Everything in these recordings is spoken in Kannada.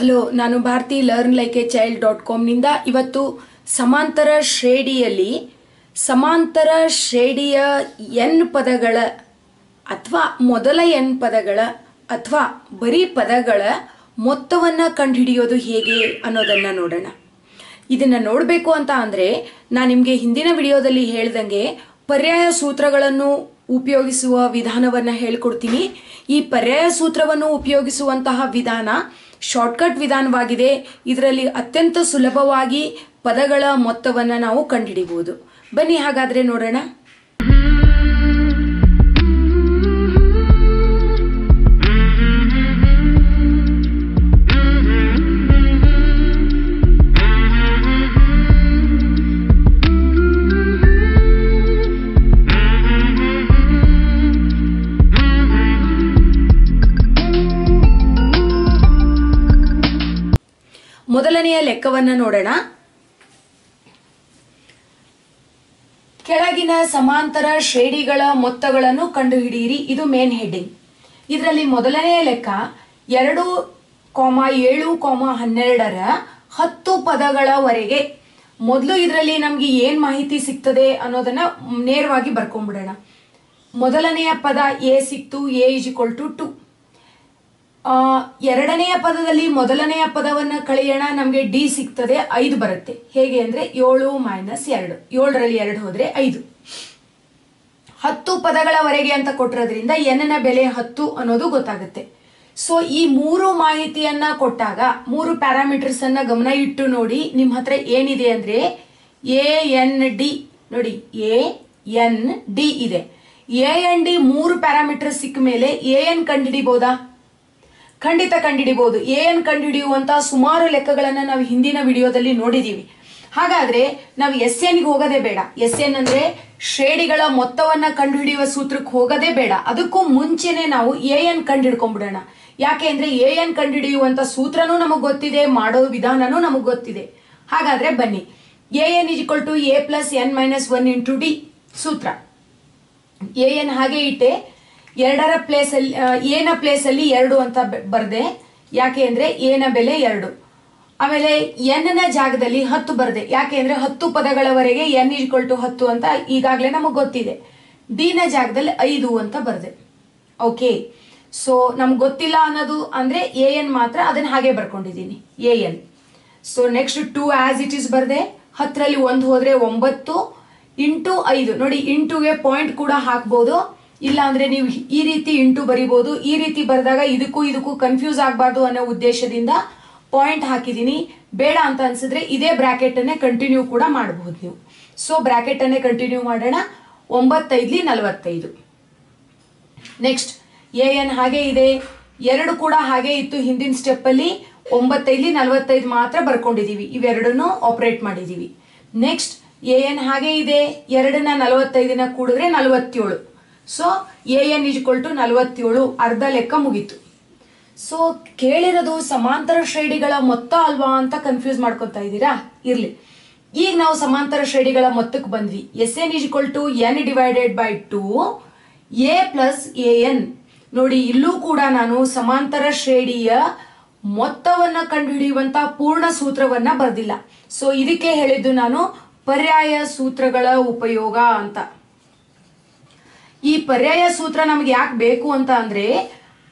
ಹಲೋ, ನಾನು Bharathi learn like a child dot ಕಾಮ್ನಿಂದ ಇವತ್ತು ಸಮಾಂತರ ಶ್ರೇಣಿಯಲ್ಲಿ, ಸಮಾಂತರ ಶ್ರೇಣಿಯ ಎನ್ ಪದಗಳ ಅಥವಾ ಮೊದಲ ಎನ್ ಪದಗಳ ಅಥವಾ ಬರೀ ಪದಗಳ ಮೊತ್ತವನ್ನು ಕಂಡುಹಿಡಿಯೋದು ಹೇಗೆ ಅನ್ನೋದನ್ನು ನೋಡೋಣ. ಇದನ್ನು ನೋಡಬೇಕು ಅಂತ ಅಂದರೆ ನಾನು ನಿಮಗೆ ಹಿಂದಿನ ವಿಡಿಯೋದಲ್ಲಿ ಹೇಳ್ದಂಗೆ ಪರ್ಯಾಯ ಸೂತ್ರಗಳನ್ನು ಉಪಯೋಗಿಸುವ ವಿಧಾನವನ್ನು ಹೇಳ್ಕೊಡ್ತೀನಿ. ಈ ಪರ್ಯಾಯ ಸೂತ್ರವನ್ನು ಉಪಯೋಗಿಸುವಂತಹ ವಿಧಾನ ಶಾರ್ಟ್ಕಟ್ ವಿಧಾನವಾಗಿದೆ. ಇದರಲ್ಲಿ ಅತ್ಯಂತ ಸುಲಭವಾಗಿ ಪದಗಳ ಮೊತ್ತವನ್ನು ನಾವು ಕಂಡುಹಿಡಿಬಹುದು ಬನ್ನಿ ಹಾಗಾದರೆ ನೋಡೋಣ. ಮೊದಲನೆಯ ಲೆಕ್ಕವನ್ನ ನೋಡೋಣ. ಕೆಳಗಿನ ಸಮಾಂತರ ಶ್ರೇಣಿಗಳ ಮೊತ್ತಗಳನ್ನು ಕಂಡುಹಿಡಿಯಿರಿ. ಇದು ಮೇನ್ ಹೆಡ್ಡಿಂಗ್ ಇದರಲ್ಲಿ ಮೊದಲನೆಯ ಲೆಕ್ಕ ಎರಡು ಕೋಮ ಏಳು ಕಾಮ ಹನ್ನೆರಡರ ಹತ್ತು ಪದಗಳವರೆಗೆ. ಮೊದಲು ಇದರಲ್ಲಿ ನಮ್ಗೆ ಏನ್ ಮಾಹಿತಿ ಸಿಗ್ತದೆ ಅನ್ನೋದನ್ನ ನೇರವಾಗಿ ಬರ್ಕೊಂಡ್ಬಿಡೋಣ ಮೊದಲನೆಯ ಪದ ಎ ಸಿಕ್ತು A is equal to two ಎರಡನೆಯ ಪದದಲ್ಲಿ ಮೊದಲನೆಯ ಪದವನ್ನ ಕಳೆಯೋಣ. ನಮಗೆ ಡಿ ಸಿಗ್ತದೆ, ಐದು ಬರುತ್ತೆ. ಹೇಗೆ ಅಂದ್ರೆ ಏಳು ಮೈನಸ್ ಎರಡು. ಏಳರಲ್ಲಿ ಎರಡು ಹೋದ್ರೆ ಐದು. ಹತ್ತು ಪದಗಳವರೆಗೆ ಅಂತ ಕೊಟ್ಟಿರೋದ್ರಿಂದ ಎನ್ನ ಬೆಲೆ ಹತ್ತು ಅನ್ನೋದು ಗೊತ್ತಾಗುತ್ತೆ. ಸೊ ಈ ಮೂರು ಮಾಹಿತಿಯನ್ನ ಕೊಟ್ಟಾಗ, ಮೂರು ಪ್ಯಾರಾಮೀಟರ್ಸ್ ಅನ್ನ ಗಮನ ಇಟ್ಟು ನೋಡಿ ನಿಮ್ಮ ಹತ್ರ ಏನಿದೆ ಅಂದ್ರೆ ಎ, ಎನ್, ಡಿ. ನೋಡಿ, ಎ, ಎನ್, ಡಿ ಇದೆ. ಎ, ಎನ್, ಡಿ ಮೂರು ಪ್ಯಾರಾಮೀಟರ್ ಸಿಕ್ಕ ಮೇಲೆ ಎ, ಎನ್ ಕಂಡುಹಿಡಿಬಹುದಾ ಖಂಡಿತ ಕಂಡುಹಿಡಿಬಹುದು ಏನ್ ಎನ್ ಕಂಡುಹಿಡಿಯುವಂತಹ ಸುಮಾರು ಲೆಕ್ಕಗಳನ್ನ ನಾವು ಹಿಂದಿನ ವಿಡಿಯೋದಲ್ಲಿ ನೋಡಿದೀವಿ. ಹಾಗಾದ್ರೆ ನಾವು ಎಸ್ ಎನ್ಗೆ ಹೋಗೋದೇ ಬೇಡ. ಎಸ್ ಎನ್ ಅಂದ್ರೆ ಶ್ರೇಣಿಗಳ ಮೊತ್ತವನ್ನ ಕಂಡುಹಿಡಿಯುವ ಸೂತ್ರಕ್ಕೆ ಹೋಗೋದೇ ಬೇಡ. ಅದಕ್ಕೂ ಮುಂಚೆನೆ ನಾವು ಎ ಎನ್ ಕಂಡುಹಿಡ್ಕೊಂಡ್ಬಿಡೋಣ. ಯಾಕೆ ಅಂದ್ರೆ ಎ ಎನ್ ಕಂಡುಹಿಡಿಯುವಂತ ಸೂತ್ರನೂ ನಮಗ್ ಗೊತ್ತಿದೆ, ಮಾಡೋ ವಿಧಾನನೂ ನಮಗ್ ಗೊತ್ತಿದೆ. ಹಾಗಾದ್ರೆ ಬನ್ನಿ. A N equal to A plus N minus one into D ಸೂತ್ರ. ಎ ಎನ್ ಹಾಗೆ ಇಟ್ಟೆ. ಎರಡರ ಪ್ಲೇಸ್ ಅಲ್ಲಿ ಎನ ಪ್ಲೇಸ್ ಅಲ್ಲಿ ಎರಡು ಅಂತ ಬರ್ದೆ. ಯಾಕೆ ಅಂದ್ರೆ ಎನ ಬೆಲೆ ಎರಡು. ಆಮೇಲೆ ಎನ್ನ ಜಾಗದಲ್ಲಿ ಹತ್ತು ಬರ್ದೆ. ಯಾಕೆ ಅಂದ್ರೆ ಹತ್ತು ಪದಗಳವರೆಗೆ ಎನ್ ಈಕ್ವಲ್ ಟು ಹತ್ತು ಅಂತ ಈಗಾಗಲೇ ನಮಗ್ ಗೊತ್ತಿದೆ. ಡಿ ನ ಜಾಗದಲ್ಲಿ ಐದು ಅಂತ ಬರ್ದೆ. ಓಕೆ. ಸೊ ನಮ್ಗೆ ಗೊತ್ತಿಲ್ಲ ಅನ್ನೋದು ಅಂದ್ರೆ ಎ ಎನ್ ಮಾತ್ರ ಅದನ್ನ ಹಾಗೆ ಬರ್ಕೊಂಡಿದ್ದೀನಿ A N. So next two as it is ಬರ್ದೆ. ಹತ್ತರಲ್ಲಿ ಒಂದು ಹೋದ್ರೆ ಒಂಬತ್ತು, ಇಂಟು ಐದು. ನೋಡಿ, ಇಂಟುಗೆ ಪಾಯಿಂಟ್ ಕೂಡ ಹಾಕ್ಬೋದು. ಇಲ್ಲ ಅಂದ್ರೆ ನೀವು ಈ ರೀತಿ ಇಂಟು ಬರಿಬಹುದು ಈ ರೀತಿ ಬರೆದಾಗ ಇದಕ್ಕೂ ಇದಕ್ಕೂ ಕನ್ಫ್ಯೂಸ್ ಆಗಬಾರ್ದು ಅನ್ನೋ ಉದ್ದೇಶದಿಂದ ಪಾಯಿಂಟ್ ಹಾಕಿದ್ದೀನಿ ಬೇಡ ಅಂತ ಅನ್ಸಿದ್ರೆ ಇದೇ ಬ್ರಾಕೆಟ್ ಅನ್ನೇ ಕಂಟಿನ್ಯೂ ಕೂಡ ಮಾಡಬಹುದು ನೀವು. ಸೊ ಬ್ರಾಕೆಟ್ ಅನ್ನೇ ಕಂಟಿನ್ಯೂ ಮಾಡೋಣ. ಒಂಬತ್ತೈದ್ಲಿ ನಲವತ್ತೈದು. ನೆಕ್ಸ್ಟ್ ಎ ಎನ್ ಹಾಗೆ ಇದೆ. ಎರಡು ಕೂಡ ಹಾಗೆ ಇತ್ತು ಹಿಂದಿನ ಸ್ಟೆಪ್ ಅಲ್ಲಿ. ಒಂಬತ್ತೈದ್ಲಿ ನಲವತ್ತೈದು ಮಾತ್ರ ಬರ್ಕೊಂಡಿದೀವಿ. ಇವೆರಡನ್ನು ಆಪರೇಟ್ ಮಾಡಿದೀವಿ. ನೆಕ್ಸ್ಟ್ ಎ ಎನ್ ಹಾಗೆ ಇದೆ. ಎರಡನ್ನ ನಲವತ್ತೈದನ್ನ ಕೂಡಿದ್ರೆ ನಲವತ್ತೇಳು. So A N is equal to ನಲವತ್ತೇಳು, ಅರ್ಧ ಲೆಕ್ಕ ಮುಗೀತು. ಸೊ ಕೇಳಿರೋದು ಸಮಾಂತರ ಶ್ರೇಣಿಗಳ ಮೊತ್ತ ಅಲ್ವಾ ಅಂತ ಕನ್ಫ್ಯೂಸ್ ಮಾಡ್ಕೊತಾ ಇದ್ದೀರಾ? ಇರ್ಲಿ. ಈಗ ನಾವು ಸಮಾಂತರ ಶ್ರೇಣಿಗಳ ಮೊತ್ತಕ್ಕೆ ಬಂದ್ವಿ. S N equal to N divided by two A plus A N ನೋಡಿ, ಇಲ್ಲೂ ಕೂಡ ನಾನು ಸಮಾಂತರ ಶ್ರೇಣಿಯ ಮೊತ್ತವನ್ನ ಕಂಡುಹಿಡಿಯುವಂತ ಪೂರ್ಣ ಸೂತ್ರವನ್ನ ಬರ್ದಿಲ್ಲ. ಸೊ ಇದಕ್ಕೆ ಹೇಳಿದ್ದು ನಾನು ಪರ್ಯಾಯ ಸೂತ್ರಗಳ ಉಪಯೋಗ ಅಂತ. ಈ ಪರ್ಯಾಯ ಸೂತ್ರ ನಮ್ಗೆ ಯಾಕೆ ಬೇಕು ಅಂತ ಅಂದ್ರೆ